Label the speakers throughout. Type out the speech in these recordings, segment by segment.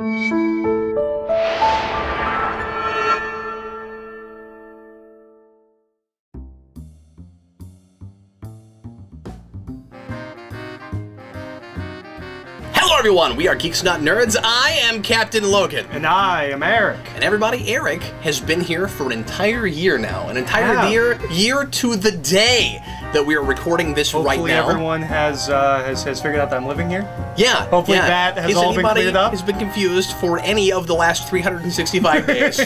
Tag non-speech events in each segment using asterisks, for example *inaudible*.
Speaker 1: Hello everyone, we are Geeks Not Nerds. I am Captain Logan.
Speaker 2: And I am Eric.
Speaker 1: And everybody, Eric has been here for an entire year now. An entire year year to the day that we are recording this
Speaker 2: Hopefully
Speaker 1: right now.
Speaker 2: Hopefully everyone has, uh, has has figured out that I'm living here.
Speaker 1: Yeah.
Speaker 2: Hopefully
Speaker 1: yeah.
Speaker 2: that has
Speaker 1: If
Speaker 2: all been cleared up.
Speaker 1: has been confused for any of the last 365 *laughs* days,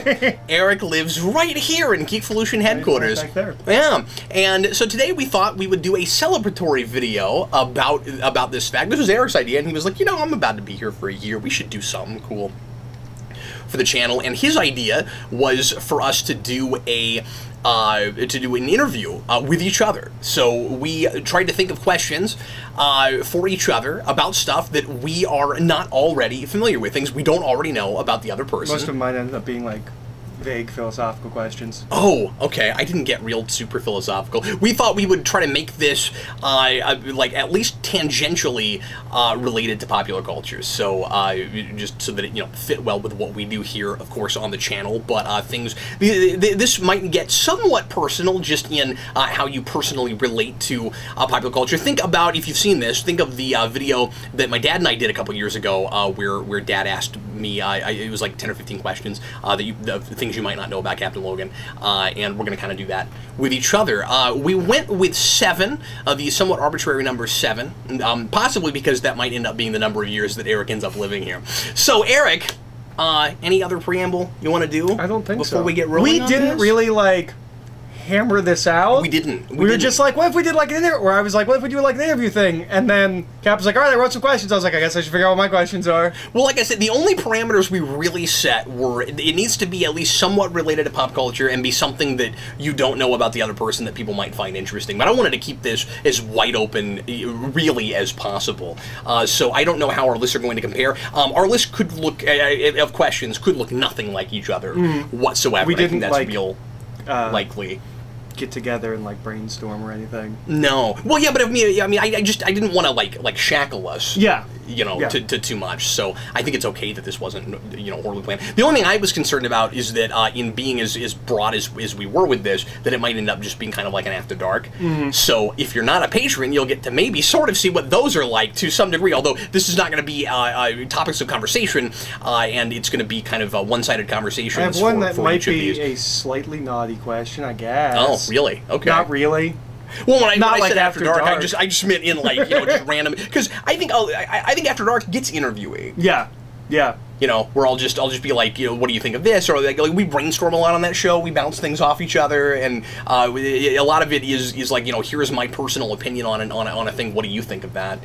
Speaker 1: Eric lives right here in Geekvolution headquarters.
Speaker 2: back there.
Speaker 1: Yeah. And so today we thought we would do a celebratory video about about this fact. This was Eric's idea, and he was like, you know, I'm about to be here for a year. We should do something cool for the channel. And his idea was for us to do a uh, to do an interview uh, with each other. So we tried to think of questions uh, for each other about stuff that we are not already familiar with, things we don't already know about the other person.
Speaker 2: Most of mine ended up being like vague philosophical questions.
Speaker 1: Oh, okay. I didn't get real super philosophical. We thought we would try to make this uh, uh, like at least tangentially uh, related to popular culture, so uh, just so that it you know fit well with what we do here, of course, on the channel. But uh, things th- th- this might get somewhat personal, just in uh, how you personally relate to popular culture. Think about if you've seen this. Think of the video that my dad and I did a couple years ago, where where Dad asked me. I, it was like ten or fifteen questions that you the things you might not know about Captain Logan, uh, and we're going to kind of do that with each other. Uh, we went with seven, uh, the somewhat arbitrary number seven, um, possibly because that might end up being the number of years that Eric ends up living here. So, Eric, uh, any other preamble you want to do?
Speaker 2: I don't think
Speaker 1: before
Speaker 2: so.
Speaker 1: we get rolling.
Speaker 2: We
Speaker 1: on
Speaker 2: didn't
Speaker 1: this?
Speaker 2: really like hammer this out.
Speaker 1: We didn't. We
Speaker 2: We, were
Speaker 1: didn't.
Speaker 2: just like, what if we did like an interview? Where I was like, what if we do like an interview thing? And then Cap was like, all right, I wrote some questions. I was like, I guess I should figure out what my questions are.
Speaker 1: Well, like I said, the only parameters we really set were it needs to be at least somewhat related to pop culture and be something that you don't know about the other person that people might find interesting. But I wanted to keep this as wide open, really, as possible. Uh, so I don't know how our lists are going to compare. Um, our list could look uh, of questions could look nothing like each other whatsoever.
Speaker 2: Mm-hmm. We
Speaker 1: I think
Speaker 2: didn't,
Speaker 1: that's
Speaker 2: like,
Speaker 1: real
Speaker 2: Uh,
Speaker 1: likely.
Speaker 2: Get together and like brainstorm or anything.
Speaker 1: No. Well, yeah, but I mean, I mean, I, I just I didn't want to like like shackle us.
Speaker 2: Yeah.
Speaker 1: You know,
Speaker 2: Yeah.
Speaker 1: to, to too much. So I think it's okay that this wasn't you know horribly planned. The only thing I was concerned about is that uh, in being as, as broad as, as we were with this, that it might end up just being kind of like an after dark.
Speaker 2: Mm-hmm.
Speaker 1: So if you're not a patron, you'll get to maybe sort of see what those are like to some degree. Although this is not going to be uh, uh, topics of conversation, uh, and it's going to be kind of uh, one-sided conversations.
Speaker 2: I have one
Speaker 1: for,
Speaker 2: that
Speaker 1: for
Speaker 2: might
Speaker 1: each of
Speaker 2: be a slightly naughty question, I guess.
Speaker 1: Oh, really? Okay.
Speaker 2: Not really.
Speaker 1: Well, when I,
Speaker 2: Not
Speaker 1: when I said after,
Speaker 2: After
Speaker 1: dark, I just I just meant in like you know just *laughs* random because I think oh, I, I think after dark gets interviewing.
Speaker 2: Yeah. Yeah.
Speaker 1: You know, where I'll just I'll just be like, you know, what do you think of this? Or like, like we brainstorm a lot on that show. We bounce things off each other, and uh, a lot of it is is like you know, here's my personal opinion on an, on a, on a thing. What do you think of that?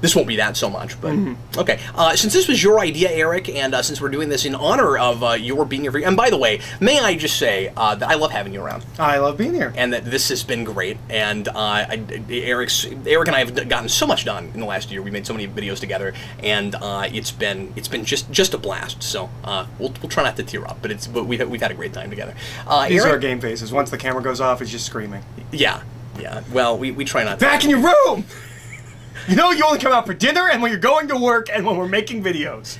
Speaker 1: This won't be that so much, but okay. Uh, since this was your idea, Eric, and uh, since we're doing this in honor of uh, your being here, and by the way, may I just say uh, that I love having you around
Speaker 2: I love being here.
Speaker 1: and that this has been great. And uh, I, Eric's Eric and I have gotten so much done in the last year. We made so many videos together, and uh, it's been it's been just just a blast. So uh, we'll, we'll try not to tear up, but it's but we've we've had a great time together. Uh,
Speaker 2: These
Speaker 1: Eric,
Speaker 2: are game faces. Once the camera goes off, it's just screaming.
Speaker 1: yeah, yeah. Well, we, we try not to.
Speaker 2: Back in your room! You know you only come out for dinner and when you're going to work and when we're making videos.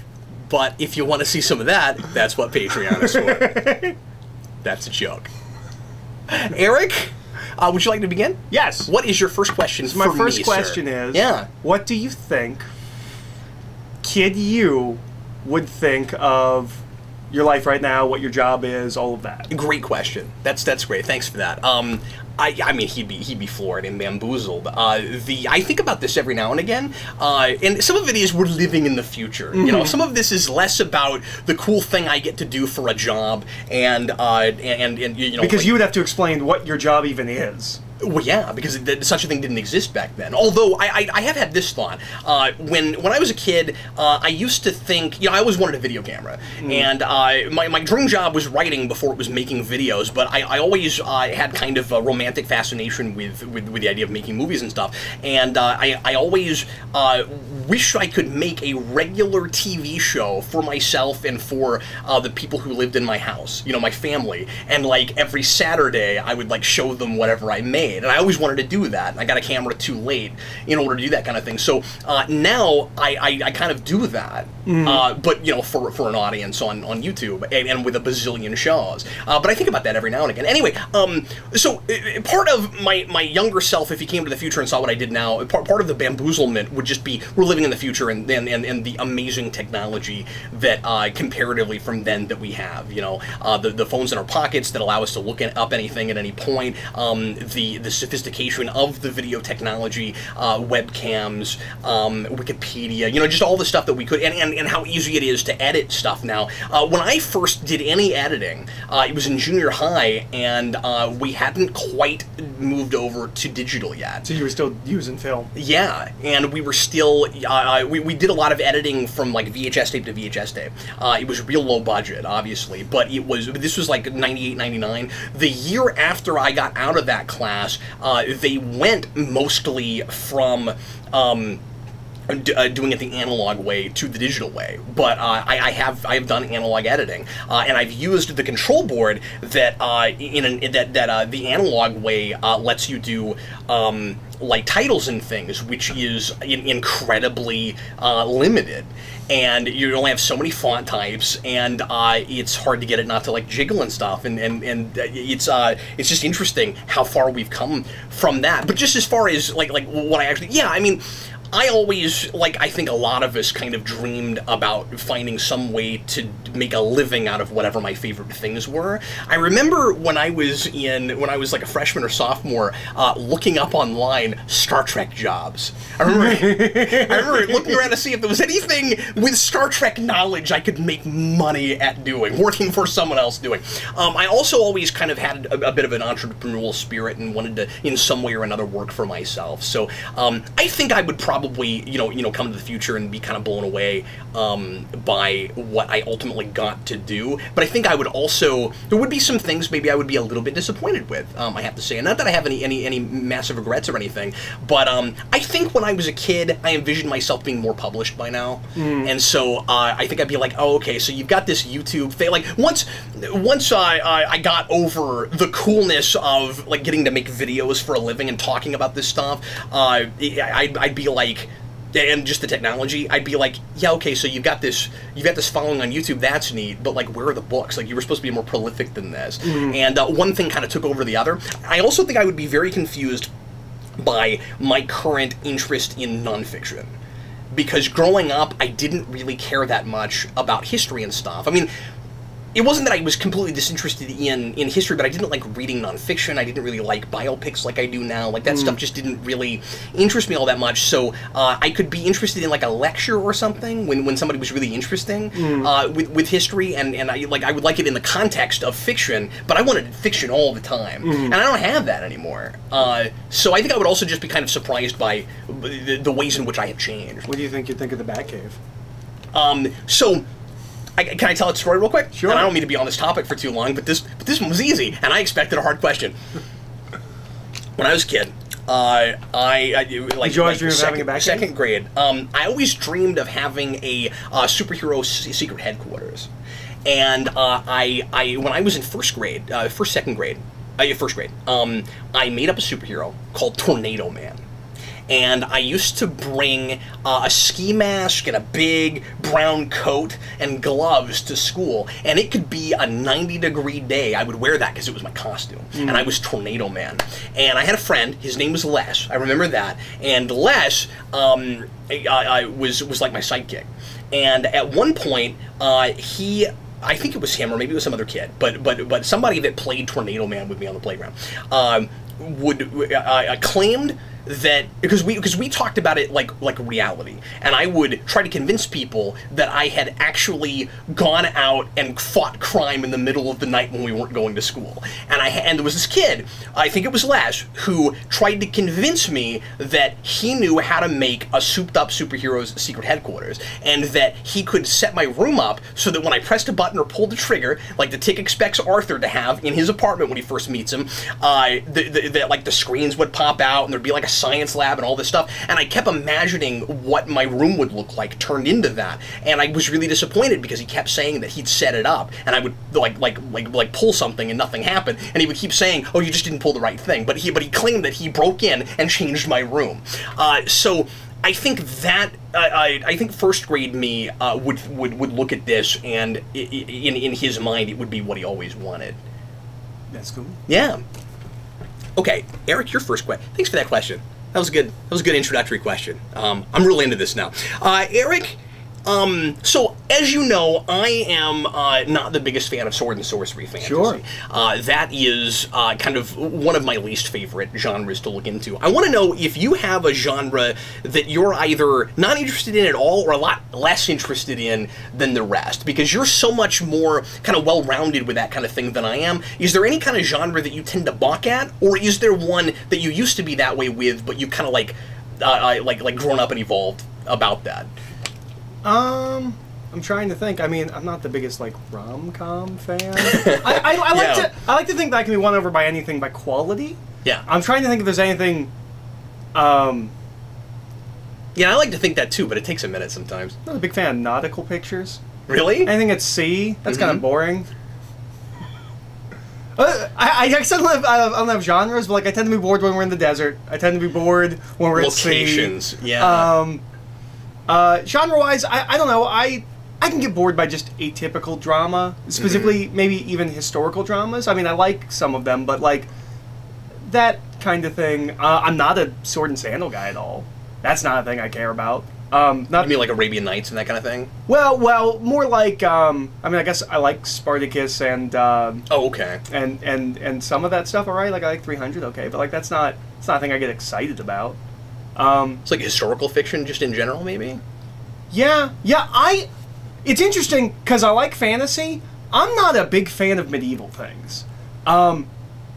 Speaker 1: But if you want to see some of that, that's what Patreon is for. *laughs* that's a joke. Eric, uh, would you like to begin?
Speaker 2: Yes.
Speaker 1: What is your first question?
Speaker 2: My
Speaker 1: for
Speaker 2: first
Speaker 1: me, sir?
Speaker 2: question is
Speaker 1: yeah.
Speaker 2: What do you think kid you would think of your life right now, what your job is, all of that?
Speaker 1: Great question. That's that's great. Thanks for that. Um, I, I mean, he'd be he'd be floored and bamboozled. Uh, the I think about this every now and again, uh, and some of it is we're living in the future. You
Speaker 2: Mm-hmm.
Speaker 1: know, some of this is less about the cool thing I get to do for a job, and uh, and, and you know
Speaker 2: Because
Speaker 1: like-
Speaker 2: you would have to explain what your job even is.
Speaker 1: Well, yeah, because th- such a thing didn't exist back then. Although I, I, I have had this thought uh, when when I was a kid, uh, I used to think, you know, I always wanted a video camera, and uh, my, my dream job was writing before it was making videos. But I, I always uh, had kind of a romantic fascination with, with, with the idea of making movies and stuff, and uh, I I always uh, wish I could make a regular TV show for myself and for uh, the people who lived in my house, you know, my family, and like every Saturday I would like show them whatever I made. Made, and I always wanted to do that. And I got a camera too late in order to do that kind of thing. So uh, now I, I, I kind of do that, uh, but you know, for for an audience on on YouTube and, and with a bazillion shows. Uh, but I think about that every now and again. Anyway, um, so uh, part of my my younger self, if he came to the future and saw what I did now, part, part of the bamboozlement would just be we're living in the future and and, and, and the amazing technology that uh, comparatively from then that we have. You know, uh, the the phones in our pockets that allow us to look at, up anything at any point. Um, the the sophistication of the video technology, uh, webcams, um, Wikipedia. You know, just all the stuff that we could, and, and, and how easy it is to edit stuff now. Uh, when I first did any editing, uh, it was in junior high, and uh, we hadn't quite moved over to digital yet.
Speaker 2: So you were still using film.
Speaker 1: Yeah, and we were still uh, we, we did a lot of editing from like VHS tape to VHS tape. Uh, it was real low budget, obviously, but it was this was like 98, 99. The year after I got out of that class, uh, they went mostly from. Um, uh, doing it the analog way to the digital way. But uh, I, I have I have done analog editing, uh, and I've used the control board that uh, in an, that that uh, the analog way uh, lets you do. Um, like titles and things, which is in- incredibly limited, and you only have so many font types, and it's hard to get it not to like jiggle and stuff, and and, and it's uh, it's just interesting how far we've come from that. But just as far as like like what I actually, yeah, I mean. I always, like, I think a lot of us kind of dreamed about finding some way to make a living out of whatever my favorite things were. I remember when I was in, when I was like a freshman or sophomore, uh, looking up online Star Trek jobs. I remember, I remember looking around to see if there was anything with Star Trek knowledge I could make money at doing, working for someone else doing. Um, I also always kind of had a, a bit of an entrepreneurial spirit and wanted to, in some way or another, work for myself. So um, I think I would probably, you know, you know, come to the future and be kind of blown away um, by what I ultimately got to do. But I think I would also there would be some things maybe I would be a little bit disappointed with. Um, I have to say, and not that I have any any any massive regrets or anything, but um, I think when I was a kid, I envisioned myself being more published by now, and so uh, I think I'd be like, oh, okay, so you've got this YouTube thing. Like once once I I I got over the coolness of like getting to make videos for a living and talking about this stuff, uh, I, I'd be like and just the technology, I'd be like, yeah, okay, so you've got this, you've got this following on YouTube, that's neat, but like, where are the books? Like, you were supposed to be more prolific than this, and uh, one thing kind of took over the other. I also think I would be very confused by my current interest in nonfiction. Because growing up, I didn't really care that much about history and stuff. I mean, it wasn't that I was completely disinterested in in history, but I didn't like reading nonfiction. I didn't really like biopics like I do now. Like that stuff just didn't really interest me all that much. So uh, I could be interested in like a lecture or something when, when somebody was really interesting uh, with with history, and and I like I would like it in the context of fiction, but I wanted fiction all the time, and I don't have that anymore. Uh, so I think I would also just be kind of surprised by the, the ways in which I have changed.
Speaker 2: What do you think you'd think of the Batcave?
Speaker 1: Um, so, I, can I tell a story real quick?
Speaker 2: Sure.
Speaker 1: And I don't mean to be on this topic for too long, but this but this one was easy, and I expected a hard question. *laughs* when I was a kid, uh, I, I like,
Speaker 2: always
Speaker 1: like
Speaker 2: dream of
Speaker 1: second,
Speaker 2: having a
Speaker 1: second grade. Um, I always dreamed of having a uh, superhero secret headquarters, and uh, I, I when I was in first grade, uh, first second grade, uh, first grade, um, I made up a superhero called Tornado Man and I used to bring uh, a ski mask and a big brown coat and gloves to school, and it could be a 90 degree day. I would wear that because it was my costume, and I was Tornado Man. And I had a friend. His name was Les. I remember that. And Les um, I, I was was like my sidekick. And at one point, uh, he I think it was him or maybe it was some other kid, but but but somebody that played Tornado Man with me on the playground um, would uh, claimed that because we because we talked about it like like reality, and I would try to convince people that I had actually gone out and fought crime in the middle of the night when we weren't going to school, and I and there was this kid, I think it was Lash, who tried to convince me that he knew how to make a souped up superhero's secret headquarters, and that he could set my room up so that when I pressed a button or pulled the trigger, like the Tick expects Arthur to have in his apartment when he first meets him, uh, the, like the screens would pop out and there'd be like a science lab and all this stuff. And I kept imagining what my room would look like turned into that. And I was really disappointed because he kept saying that he'd set it up, and I would like like like like pull something and nothing happened. And he would keep saying, "Oh, you just didn't pull the right thing." But he but he claimed that he broke in and changed my room. Uh, so. I think that I, I, I think first grade me uh, would, would would look at this and in in his mind it would be what he always wanted.
Speaker 2: That's cool.
Speaker 1: Yeah. Okay, Eric, your first question. Thanks for that question. That was a good. That was a good introductory question. Um, I'm really into this now. Uh, Eric, um, so as you know, I am uh, not the biggest fan of sword and sorcery fantasy.
Speaker 2: Sure.
Speaker 1: Uh, that is uh, kind of one of my least favorite genres to look into. I want to know if you have a genre that you're either not interested in at all or a lot less interested in than the rest, because you're so much more kind of well-rounded with that kind of thing than I am. Is there any kind of genre that you tend to balk at, or is there one that you used to be that way with, but you've kind of like, uh, uh, like, like grown up and evolved about that?
Speaker 2: Um, I'm trying to think. I mean, I'm not the biggest like rom com fan. *laughs* I, I, I like
Speaker 1: Yeah.
Speaker 2: to I like to think that I can be won over by anything by quality.
Speaker 1: Yeah.
Speaker 2: I'm trying to think if there's anything. Um,
Speaker 1: Yeah, I like to think that too, but it takes a minute sometimes.
Speaker 2: I'm not a big fan of nautical pictures.
Speaker 1: Really?
Speaker 2: Anything at sea, that's kind
Speaker 1: Mhm.
Speaker 2: of boring. Uh, I, I I don't, have, I don't have genres, but like I tend to be bored when we're in the desert. I tend to be bored when we're
Speaker 1: Locations,
Speaker 2: at sea.
Speaker 1: Locations, yeah.
Speaker 2: Um, uh, genre-wise, I, I don't know. I I can get bored by just atypical drama, specifically
Speaker 1: Mm-hmm.
Speaker 2: maybe even historical dramas. I mean, I like some of them, but like that kind of thing. Uh, I'm not a sword and sandal guy at all. That's not a thing I care about. Um, not
Speaker 1: You mean like Arabian Nights and that kind of thing?
Speaker 2: well, well, more like um, I mean, I guess I like Spartacus and um,
Speaker 1: Oh, okay.
Speaker 2: and and and some of that stuff. All right, like I like 300, okay, but like that's not it's not a thing I get excited about. Um,
Speaker 1: It's like historical fiction, just in general, maybe.
Speaker 2: yeah, yeah, I. It's interesting because I like fantasy. I'm not a big fan of medieval things. Um,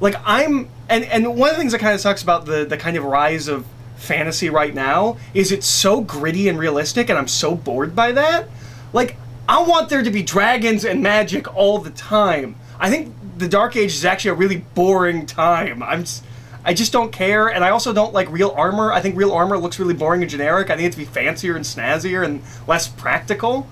Speaker 2: like I'm, and and one of the things that kind of sucks about the the kind of rise of fantasy right now is it's so gritty and realistic, and I'm so bored by that. Like I want there to be dragons and magic all the time. I think the Dark Age is actually a really boring time. I'm. Just, I just don't care, and I also don't like real armor. I think real armor looks really boring and generic. I think it to be fancier and snazzier and less practical.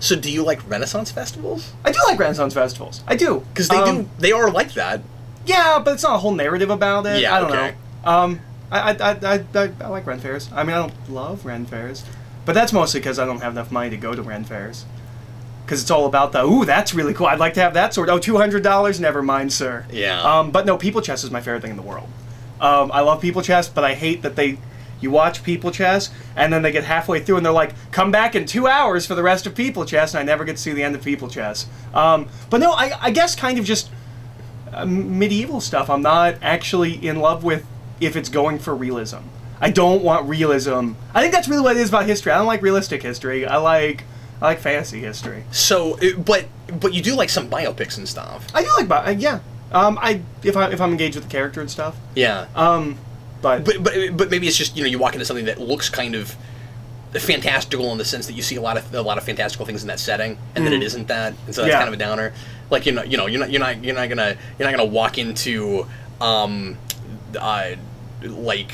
Speaker 1: So, do you like Renaissance festivals?
Speaker 2: I do like Renaissance festivals. I do
Speaker 1: Because they
Speaker 2: Um,
Speaker 1: do, they are like that.
Speaker 2: Yeah, but it's not a whole narrative about it.
Speaker 1: Yeah,
Speaker 2: I don't
Speaker 1: okay.
Speaker 2: know. Um, I, I, I, I, I, like Ren fairs. I mean, I don't love Ren fairs, but that's mostly because I don't have enough money to go to Ren fairs. Because it's all about the ooh, that's really cool. I'd like to have that sword. Oh, two hundred dollars. Never mind, sir.
Speaker 1: Yeah.
Speaker 2: Um, but no, people chess is my favorite thing in the world. Um, I love people chess, but I hate that they. You watch people chess, and then they get halfway through, and they're like, "Come back in two hours for the rest of people chess," and I never get to see the end of people chess. Um, but no, I, I guess kind of just uh, medieval stuff. I'm not actually in love with if it's going for realism. I don't want realism. I think that's really what it is about history. I don't like realistic history. I like I like fantasy history.
Speaker 1: So, but but you do like some biopics and stuff.
Speaker 2: I do like, bi- uh, yeah. Um, I if I if I'm engaged with the character and stuff.
Speaker 1: Yeah.
Speaker 2: Um, but,
Speaker 1: but but but maybe it's just you know you walk into something that looks kind of fantastical in the sense that you see a lot of a lot of fantastical things in that setting, and then it isn't that, and so that's
Speaker 2: Mm. Yeah.
Speaker 1: kind of a downer. Like you know you know you're not you're not you're not gonna you're not gonna walk into um uh like.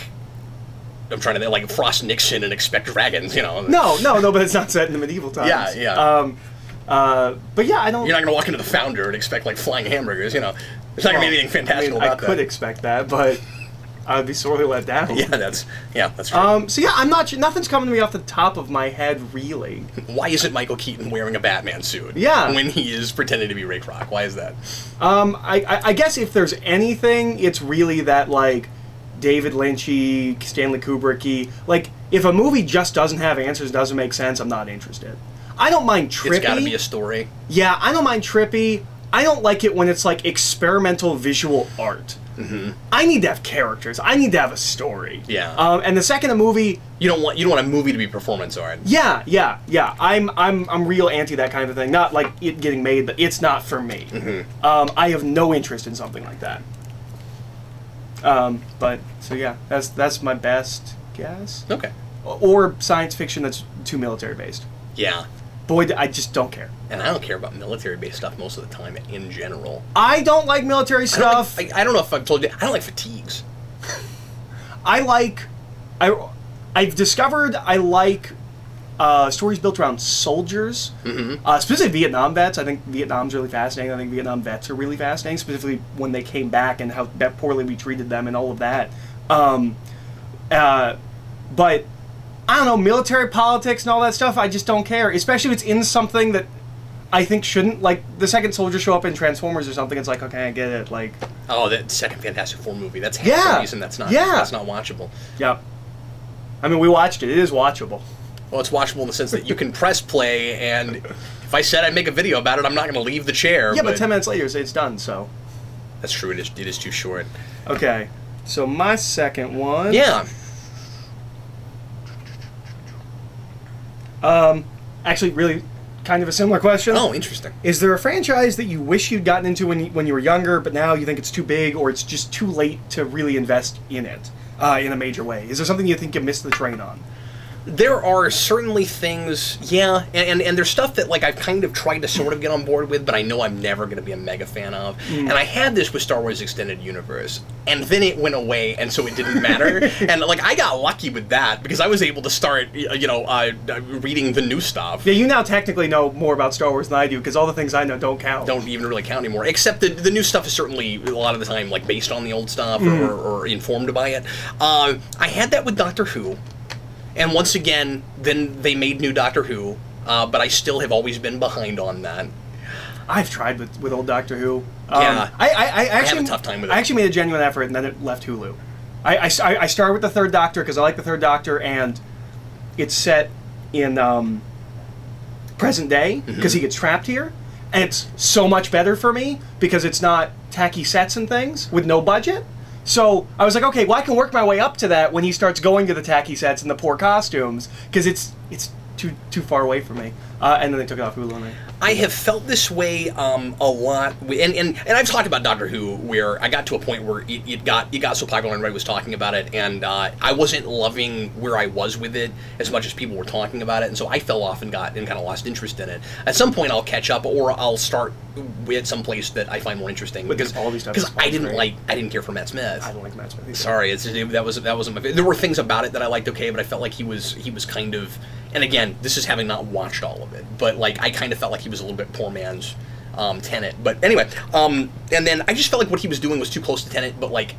Speaker 1: I'm trying to think, like Frost Nixon and expect dragons, you know.
Speaker 2: no, no, no. But it's not set in the medieval times.
Speaker 1: Yeah, yeah.
Speaker 2: Um, uh, but yeah, I don't.
Speaker 1: You're not going to walk into the founder and expect like flying hamburgers, you know. There's not going to be anything fantastical
Speaker 2: I, mean,
Speaker 1: about
Speaker 2: I could
Speaker 1: that.
Speaker 2: expect that, but *laughs* I'd be sorely let down.
Speaker 1: yeah, that's yeah, that's true.
Speaker 2: Um, so yeah, I'm not. Nothing's coming to me off the top of my head, really. *laughs*
Speaker 1: Why isn't Michael Keaton wearing a Batman suit?
Speaker 2: Yeah.
Speaker 1: When he is pretending to be Ray Kroc, why is that?
Speaker 2: Um, I, I, I guess if there's anything, it's really that like David Lynchy, Stanley Kubricky. Like, if a movie just doesn't have answers, doesn't make sense, I'm not interested. I don't mind trippy.
Speaker 1: It's got to be a story.
Speaker 2: yeah, I don't mind trippy. I don't like it when it's like experimental visual art. Mm-hmm. I need to have characters. I need to have a story.
Speaker 1: Yeah.
Speaker 2: Um, and the second a movie,
Speaker 1: You don't want you don't want a movie to be performance art.
Speaker 2: yeah, yeah, yeah. I'm I'm I'm real anti that kind of thing. Not like it getting made, but it's not for me.
Speaker 1: Mm-hmm.
Speaker 2: Um, I have no interest in something like that. Um, but so yeah, that's that's my best guess.
Speaker 1: Okay.
Speaker 2: Or science fiction that's too military based.
Speaker 1: Yeah.
Speaker 2: Boy, I just don't care.
Speaker 1: And I don't care about military-based stuff most of the time in general.
Speaker 2: I don't like military
Speaker 1: I don't,
Speaker 2: stuff.
Speaker 1: like, I, I don't know if I've told you. I don't like fatigues. *laughs*
Speaker 2: I like I I've discovered I like uh, stories built around soldiers, mm-hmm. uh, specifically Vietnam vets. I think Vietnam's really fascinating. I think Vietnam vets are really fascinating, specifically when they came back and how poorly we treated them and all of that. Um, uh, but I don't know military politics and all that stuff. I just don't care, especially if it's in something that I think shouldn't like the second soldier show up in Transformers or something. It's like okay, I get it. Like
Speaker 1: oh, that second Fantastic Four movie. That's half
Speaker 2: Yeah.
Speaker 1: the reason that's not
Speaker 2: Yeah.
Speaker 1: that's not watchable.
Speaker 2: yeah. I mean, we watched it. It is watchable.
Speaker 1: Well, it's watchable in the sense that you can press play, and if I said I'd make a video about it, I'm not going to leave the chair.
Speaker 2: Yeah, but ten minutes later, it's done. So
Speaker 1: That's true. It is. It is too short.
Speaker 2: okay. So my second one.
Speaker 1: Yeah.
Speaker 2: Um, actually, really, kind of a similar question.
Speaker 1: Oh, interesting.
Speaker 2: Is there a franchise that you wish you'd gotten into when you, when you were younger, but now you think it's too big or it's just too late to really invest in it uh, in a major way? Is there something you think you missed the train on?
Speaker 1: There are certainly things, yeah, and, and, and there's stuff that like I've kind of tried to sort of get on board with, but I know I'm never going to be a mega fan of. And I had this with Star Wars Extended Universe, and then it went away, and so it didn't matter. *laughs* and like I got lucky with that because I was able to start, you know, uh, uh, reading the new stuff.
Speaker 2: Yeah, you now technically know more about Star Wars than I do because all the things I know don't count.
Speaker 1: Don't even really count anymore. Except the the new stuff is certainly a lot of the time like based on the old stuff or, or informed by it. Uh, I had that with Doctor Who, and once again, then they made new Doctor Who. Uh, but I still have always been behind on that.
Speaker 2: I've tried with, with old Doctor Who. Um,
Speaker 1: Yeah.
Speaker 2: I, I, I actually
Speaker 1: a tough time with it.
Speaker 2: I actually made a genuine effort, and then it left Hulu. I, I, I I started with the Third Doctor because I like the Third Doctor, and it's set in um, present day
Speaker 1: Mm-hmm.
Speaker 2: because he gets trapped here, and it's so much better for me because it's not tacky sets and things with no budget. So I was like, okay, well I can work my way up to that when he starts going to the tacky sets and the poor costumes because it's it's too too far away from me. Uh, and then they took it off Hulu. And I,
Speaker 1: I have felt this way um, a lot, and, and and I've talked about Doctor Who, where I got to a point where it, it got it got so popular and everybody was talking about it, and uh, I wasn't loving where I was with it as much as people were talking about it, and so I fell off and got and kind of lost interest in it. At some point, I'll catch up, or I'll start with some place that I find more interesting
Speaker 2: With
Speaker 1: because
Speaker 2: quality stuff,
Speaker 1: because I didn't
Speaker 2: great.
Speaker 1: like I didn't care for Matt Smith.
Speaker 2: I don't like Matt Smith. either.
Speaker 1: Sorry, it's, that was that wasn't my. favorite. There were things about it that I liked okay, but I felt like he was he was kind of. And again, this is having not watched all of it, but like I kind of felt like he was a little bit poor man's um, Tennant. But anyway, um, and then I just felt like what he was doing was too close to Tennant, but like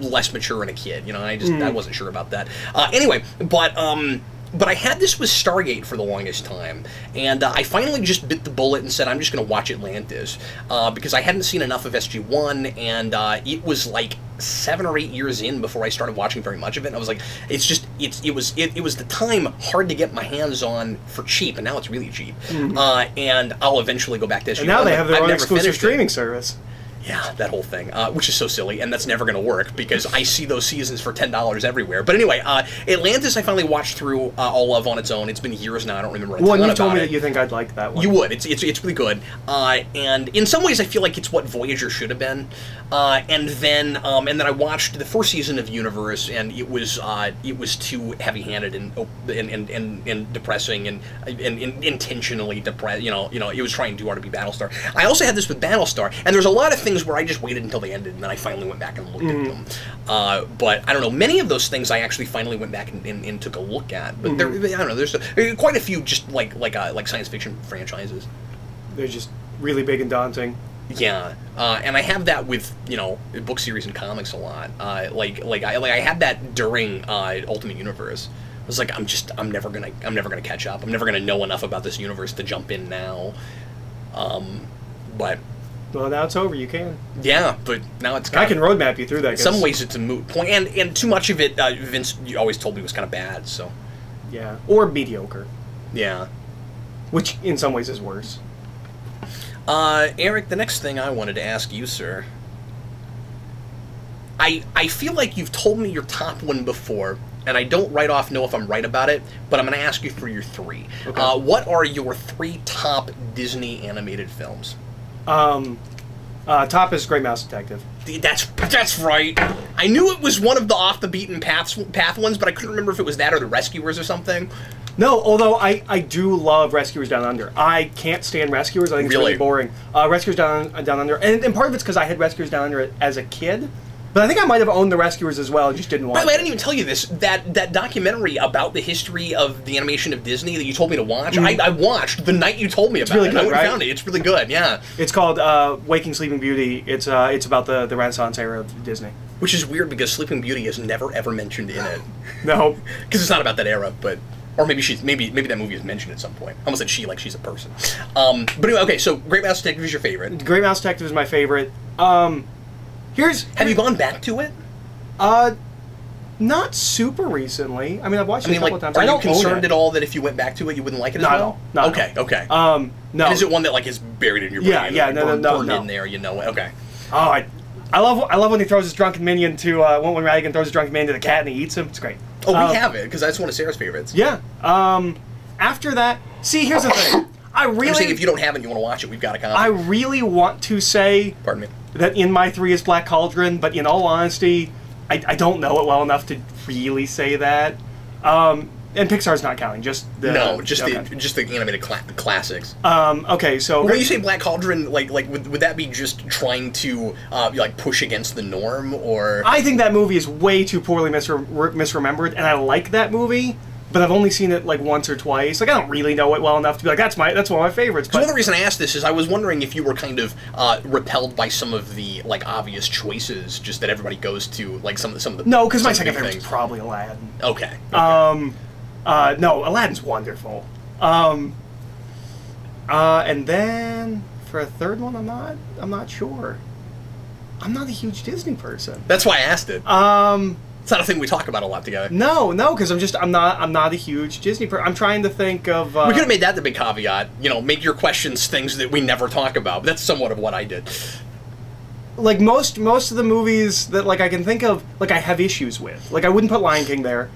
Speaker 1: less mature in a kid. You know, and I just I wasn't sure about that. Uh, anyway, but um, but I had this with Stargate for the longest time, and uh, I finally just bit the bullet and said I'm just going to watch Atlantis uh, because I hadn't seen enough of SG One, and uh, it was like seven or eight years in before I started watching very much of it. And I was like, it's just it's it was it, it was the time hard to get my hands on for cheap, and now it's really cheap. Uh, and I'll eventually go back to SG1.
Speaker 2: Mm-hmm. And now they have their
Speaker 1: I've
Speaker 2: own exclusive
Speaker 1: finished it.
Speaker 2: streaming service.
Speaker 1: Yeah, that whole thing, uh, which is so silly, and that's never going to work because I see those seasons for ten dollars everywhere. But anyway, uh, Atlantis, I finally watched through uh, all of on its own. It's been years now. I don't remember.
Speaker 2: Well, you told me
Speaker 1: it.
Speaker 2: that you think I'd like that one.
Speaker 1: You would. It's, it's, it's really good. Uh, and in some ways, I feel like it's what Voyager should have been. Uh, and then um, and then I watched the first season of Universe, and it was uh, it was too heavy-handed and and, and, and, and depressing and, and, and intentionally depressed. You know, you know, it was trying too hard to be Battlestar. I also had this with Battlestar, and there's a lot of things where I just waited until they ended, and then I finally went back and looked at them. Uh, but I don't know. Many of those things I actually finally went back and, and, and took a look at. But there, I don't know. There's uh, quite a few just like like uh, like science fiction franchises.
Speaker 2: They're just really big and daunting.
Speaker 1: Yeah, uh, and I have that with you know book series and comics a lot. Uh, like like I like I had that during uh, Ultimate Universe. I was like, I'm just I'm never gonna I'm never gonna catch up. I'm never gonna know enough about this universe to jump in now. Um, but
Speaker 2: Well, now it's over. You can.
Speaker 1: yeah, but now it's
Speaker 2: I can roadmap you through that.
Speaker 1: in some ways it's a moot point, and and too much of it, uh, Vince you always told me was kind of bad. So
Speaker 2: Yeah. Or mediocre,
Speaker 1: yeah.
Speaker 2: which in some ways is worse.
Speaker 1: Uh, Eric, the next thing I wanted to ask you, sir. I I feel like you've told me your top one before, and I don't right off know if I'm right about it, but I'm going to ask you for your three.
Speaker 2: Okay.
Speaker 1: Uh, what are your three top Disney animated films?
Speaker 2: Um, uh, top is Great Mouse Detective.
Speaker 1: That's that's right. I knew it was one of the off the beaten path path ones, but I couldn't remember if it was that or the Rescuers or something.
Speaker 2: No, although I, I do love Rescuers Down Under. I can't stand Rescuers. I think it's
Speaker 1: Really?
Speaker 2: really boring. Uh, Rescuers Down Down Under, and, and part of it's because I had Rescuers Down Under as a kid, But I think I might have owned the Rescuers as well. I just didn't
Speaker 1: By
Speaker 2: watch.
Speaker 1: the way, I didn't even tell you this. That that documentary about the history of the animation of Disney that you told me to watch, I, I watched the night you told me about
Speaker 2: Mm. really
Speaker 1: it. and I
Speaker 2: good, right?
Speaker 1: found it. It's really good, yeah.
Speaker 2: It's called uh, Waking Sleeping Beauty. It's uh, it's about the, the Renaissance era of Disney.
Speaker 1: Which is weird because Sleeping Beauty is never ever mentioned in it. *laughs*
Speaker 2: No, *laughs*
Speaker 1: Because it's not about that era, but or maybe she's maybe maybe that movie is mentioned at some point. I almost said she like she's a person. Um, but anyway, okay, so Great Mouse Detective is your favorite.
Speaker 2: Great Mouse Detective is my favorite. Um, here's
Speaker 1: Have you gone back to it?
Speaker 2: uh, not super recently. I mean, I've watched
Speaker 1: I
Speaker 2: it
Speaker 1: mean,
Speaker 2: a couple
Speaker 1: like,
Speaker 2: times.
Speaker 1: are
Speaker 2: I
Speaker 1: you concerned at all that if you went back to it, you wouldn't like it
Speaker 2: Not at all. Not at
Speaker 1: okay, okay.
Speaker 2: Um, no.
Speaker 1: And is it one that like is buried in your brain?
Speaker 2: Yeah, yeah,
Speaker 1: like,
Speaker 2: no, no,
Speaker 1: burned,
Speaker 2: no,
Speaker 1: burned
Speaker 2: no.
Speaker 1: in there? You know? Okay.
Speaker 2: Oh, I, I love I love when he throws his drunken minion to uh, when, Ratigan throws his drunken minion to the cat and he eats him. It's great.
Speaker 1: Oh, we
Speaker 2: Um,
Speaker 1: have it because that's one of Sarah's favorites.
Speaker 2: Yeah. Um, after that, see, here's the thing. I
Speaker 1: I'm
Speaker 2: really,
Speaker 1: saying if you don't have it, you want to watch it. We've got a copy.
Speaker 2: I really want to say
Speaker 1: Pardon me.
Speaker 2: That in my three is Black Cauldron, but in all honesty, I, I don't know it well enough to really say that. Um, and Pixar's not counting, just the
Speaker 1: no, just
Speaker 2: okay.
Speaker 1: the just the animated cla- classics.
Speaker 2: Um, okay, so
Speaker 1: when you say Black Cauldron, like like would, would that be just trying to uh, like push against the norm, or
Speaker 2: I think that movie is way too poorly misre- misremembered, and I like that movie, but I've only seen it like once or twice. Like I don't really know it well enough to be like that's my that's one of my favorites.
Speaker 1: So one of the
Speaker 2: But
Speaker 1: reason I asked this is I was wondering if you were kind of uh, repelled by some of the like obvious choices, just that everybody goes to, like some of the some of the
Speaker 2: no, because my
Speaker 1: some of the
Speaker 2: second favorite is probably Aladdin.
Speaker 1: Okay. okay.
Speaker 2: Um, uh, no, Aladdin's wonderful. Um, uh, and then for a third one, I'm not I'm not sure. I'm not a huge Disney person.
Speaker 1: That's why I asked it.
Speaker 2: Um,
Speaker 1: It's not a thing we talk about a lot together.
Speaker 2: no, no, because I'm just I'm not I'm not a huge Disney person. I'm trying to think of. Uh,
Speaker 1: We could have made that the big caveat. You know, make your questions things that we never talk about. But that's somewhat of what I did.
Speaker 2: like most most of the movies that like I can think of, like I have issues with. Like I wouldn't put Lion King there.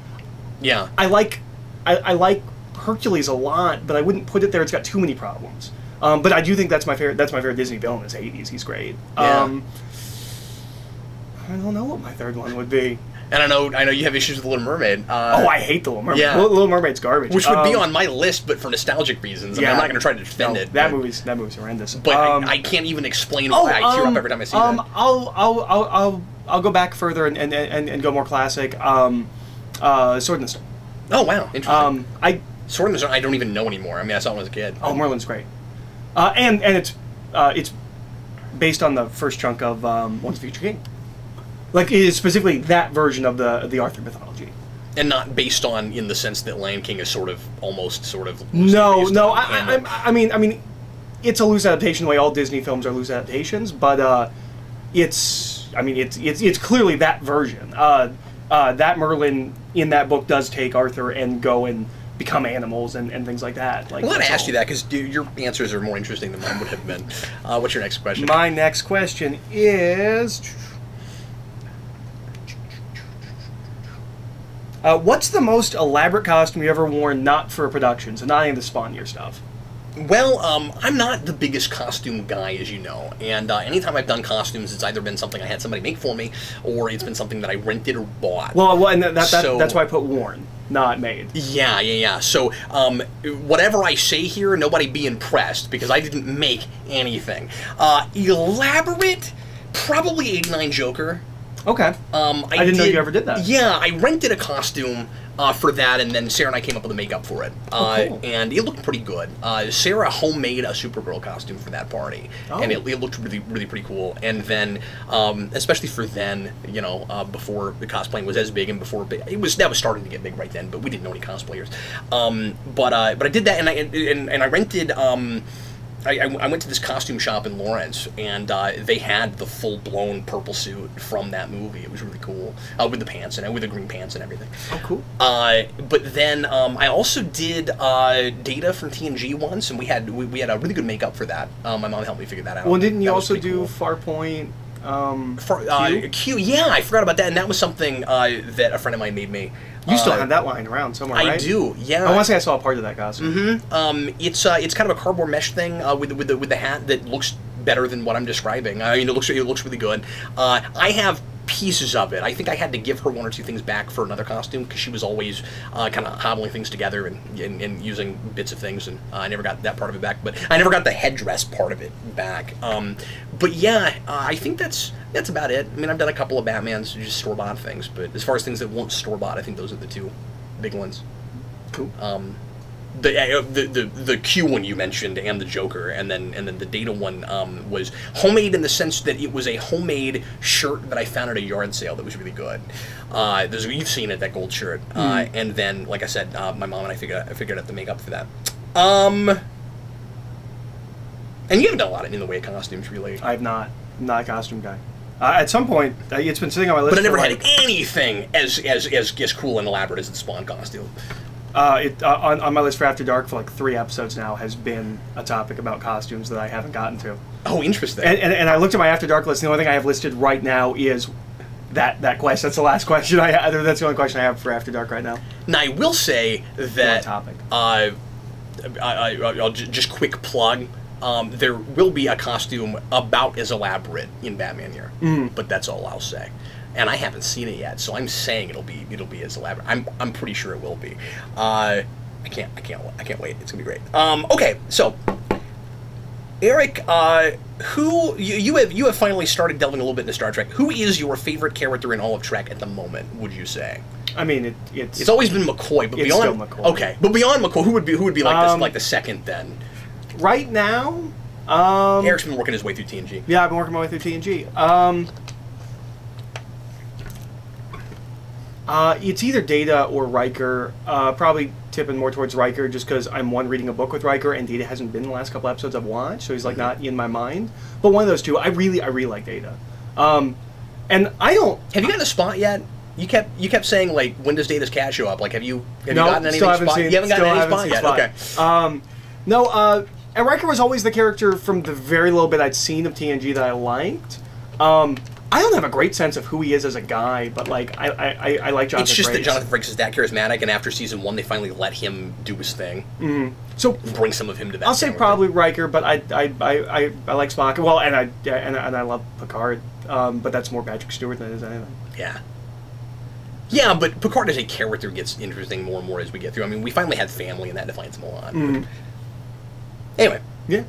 Speaker 1: Yeah.
Speaker 2: I like I, I like Hercules a lot, but I wouldn't put it there. It's got too many problems. Um, but I do think that's my favorite. That's my favorite Disney villain. Is Hades. He's great.
Speaker 1: Yeah.
Speaker 2: Um, I don't know what my third one would be.
Speaker 1: And I know I know you have issues with the Little Mermaid. Uh,
Speaker 2: oh, I hate the Little Mermaid.
Speaker 1: yeah.
Speaker 2: Little, Mermaid's garbage.
Speaker 1: which would be
Speaker 2: Um,
Speaker 1: on my list, but for nostalgic reasons. I mean, I'm not going to try to defend
Speaker 2: no,
Speaker 1: it.
Speaker 2: That
Speaker 1: but,
Speaker 2: movie's that movie's horrendous.
Speaker 1: But
Speaker 2: Um,
Speaker 1: I, I can't even explain
Speaker 2: Oh,
Speaker 1: why I tear
Speaker 2: um,
Speaker 1: up every time I see
Speaker 2: um,
Speaker 1: that.
Speaker 2: I'll, I'll, I'll, I'll, I'll go back further and, and, and, and go more classic. Um, uh, Sword in the Stone.
Speaker 1: Oh wow, interesting.
Speaker 2: Um, I
Speaker 1: Sword in the Stone, I don't even know anymore. I mean, I saw it when I was a kid.
Speaker 2: oh Merlin's great, uh, and and it's uh, it's based on the first chunk of um, Once Future King. Like it is specifically that version of the the Arthur mythology.
Speaker 1: and not based on in the sense that Lion King is sort of almost sort of
Speaker 2: No, no. I, I, I, mean, I mean, it's a loose adaptation the way all Disney films are loose adaptations, but uh, it's. I mean, it's it's it's clearly that version. Uh, uh, that Merlin in that book does take Arthur and go and become animals and, and things like that. Like
Speaker 1: I'm I
Speaker 2: that's
Speaker 1: asked you that because your answers are more interesting than mine would have been. Uh, what's your next question?
Speaker 2: My next question is. Uh, what's the most elaborate costume you ever worn not for a production, so not any of the Spawn Year stuff?
Speaker 1: Well, um, I'm not the biggest costume guy, as you know, and uh, anytime I've done costumes, it's either been something I had somebody make for me, or it's been something that I rented or bought.
Speaker 2: Well, well and that, that,
Speaker 1: So-
Speaker 2: that's why I put worn, not made.
Speaker 1: Yeah, yeah, yeah. So, um, whatever I say here, nobody be impressed because I didn't make anything. Uh, elaborate, probably 89 Joker.
Speaker 2: Okay.
Speaker 1: Um, I,
Speaker 2: I didn't know you ever did that.
Speaker 1: Yeah, I rented a costume uh, for that, and then Sarah and I came up with the makeup for it, uh,
Speaker 2: Oh, cool.
Speaker 1: and it looked pretty good. Uh, Sarah homemade a Supergirl costume for that party, and
Speaker 2: Oh.
Speaker 1: it, it looked really, really pretty cool. And then, um, especially for then, you know, uh, before the cosplaying was as big, and before it was that was starting to get big right then, but we didn't know any cosplayers. Um, but uh, but I did that, and I and, and I rented. Um, I, I went to this costume shop in Lawrence, and uh, they had the full blown purple suit from that movie. It was really cool, uh, with the pants and with the green pants and everything.
Speaker 2: Oh, cool.
Speaker 1: Uh, but then um, I also did uh, Data from TNG once, and we had we, we had a really good makeup for that. Um, my mom helped me figure that out.
Speaker 2: Well, didn't you also do
Speaker 1: cool.
Speaker 2: Farpoint? Um,
Speaker 1: For, uh,
Speaker 2: Q?
Speaker 1: Q? Yeah, I forgot about that, and that was something uh, that a friend of mine made me.
Speaker 2: You still
Speaker 1: Uh,
Speaker 2: have that lying around somewhere,
Speaker 1: I
Speaker 2: right?
Speaker 1: do. Yeah.
Speaker 2: I want to say I saw a part of that costume.
Speaker 1: Mm-hmm. Um, it's uh, it's kind of a cardboard mesh thing uh, with the- with the with the hat that looks better than what I'm describing. I mean, it looks it looks really good. Uh, I have pieces of it. I think I had to give her one or two things back for another costume because she was always uh, kind of hobbling things together and, and, and using bits of things, and uh, I never got that part of it back. But I never got the headdress part of it back. Um, but yeah, uh, I think that's that's about it. I mean, I've done a couple of Batman's just store bought things, but as far as things that won't store bought, I think those are the two big ones.
Speaker 2: Cool.
Speaker 1: Um, the, uh, the the the Q one you mentioned and the Joker, and then and then the Data one um, was homemade in the sense that it was a homemade shirt that I found at a yard sale that was really good. Uh, there's, you've seen it, that gold shirt, uh, and then like I said, uh, my mom and I figured I figured out the makeup for that. Um, and you haven't done a lot of in the way of costumes, really.
Speaker 2: I've not. I'm not a costume guy. Uh, at some point, uh, it's been sitting on my list.
Speaker 1: But I never had
Speaker 2: like,
Speaker 1: anything as, as as as cool and elaborate as the Spawn costume.
Speaker 2: Uh, it, uh, on, on my list for After Dark for like three episodes now has been a topic about costumes that I haven't gotten to.
Speaker 1: Oh, interesting.
Speaker 2: And, and, and I looked at my After Dark list. And the only thing I have listed right now is that that question. That's the last *laughs* question I have. That's the only question I have for After Dark right now.
Speaker 1: Now I will say that
Speaker 2: topic.
Speaker 1: Uh, I, I, I'll j- just quick plug. Um, there will be a costume about as elaborate in Batman here,
Speaker 2: Mm.
Speaker 1: but that's all I'll say. And I haven't seen it yet, so I'm saying it'll be it'll be as elaborate. I'm I'm pretty sure it will be. Uh, I can't I can't I can't wait. It's gonna be great. Um, okay, so Eric, uh, who you, you have you have finally started delving a little bit into Star Trek. Who is your favorite character in all of Trek at the moment? Would you say?
Speaker 2: I mean, it, it's
Speaker 1: It's always been McCoy, but beyond
Speaker 2: McCoy.
Speaker 1: okay, but beyond McCoy, who would be who would be like this
Speaker 2: Um,
Speaker 1: like the second then?
Speaker 2: right now. Um,
Speaker 1: Eric's been working his way through TNG.
Speaker 2: Yeah, I've been working my way through TNG. Um, uh, it's either Data or Riker. Uh, probably tipping more towards Riker just because I'm one reading a book with Riker and Data hasn't been in the last couple episodes I've watched, so he's like not in my mind. But one of those two, I really, I really like Data. Um, and I don't.
Speaker 1: Have you gotten a spot yet? You kept you kept saying like when does Data's cat show up? Like have you have
Speaker 2: no,
Speaker 1: you gotten anything
Speaker 2: haven't
Speaker 1: spot?
Speaker 2: seen.
Speaker 1: you haven't gotten any
Speaker 2: haven't
Speaker 1: spot yet.
Speaker 2: Spot.
Speaker 1: Okay.
Speaker 2: Um, no, uh, and Riker was always the character from the very little bit I'd seen of TNG that I liked. Um, I don't have a great sense of who he is as a guy, but like I, I, I, I like Jonathan.
Speaker 1: It's just that
Speaker 2: Frakes.
Speaker 1: Jonathan Frakes is that charismatic, and after season one, they finally let him do his thing,
Speaker 2: So
Speaker 1: bring some of him to that.
Speaker 2: I'll say probably Riker, but I, I, I, I, I like Spock. Well, and I and, and I love Picard, um, but that's more Patrick Stewart than it is anything.
Speaker 1: Yeah. Yeah, but Picard as a character gets interesting more and more as we get through. I mean, we finally had family, and that defines him a lot.
Speaker 2: Mm-hmm.
Speaker 1: Anyway,
Speaker 2: Yeah.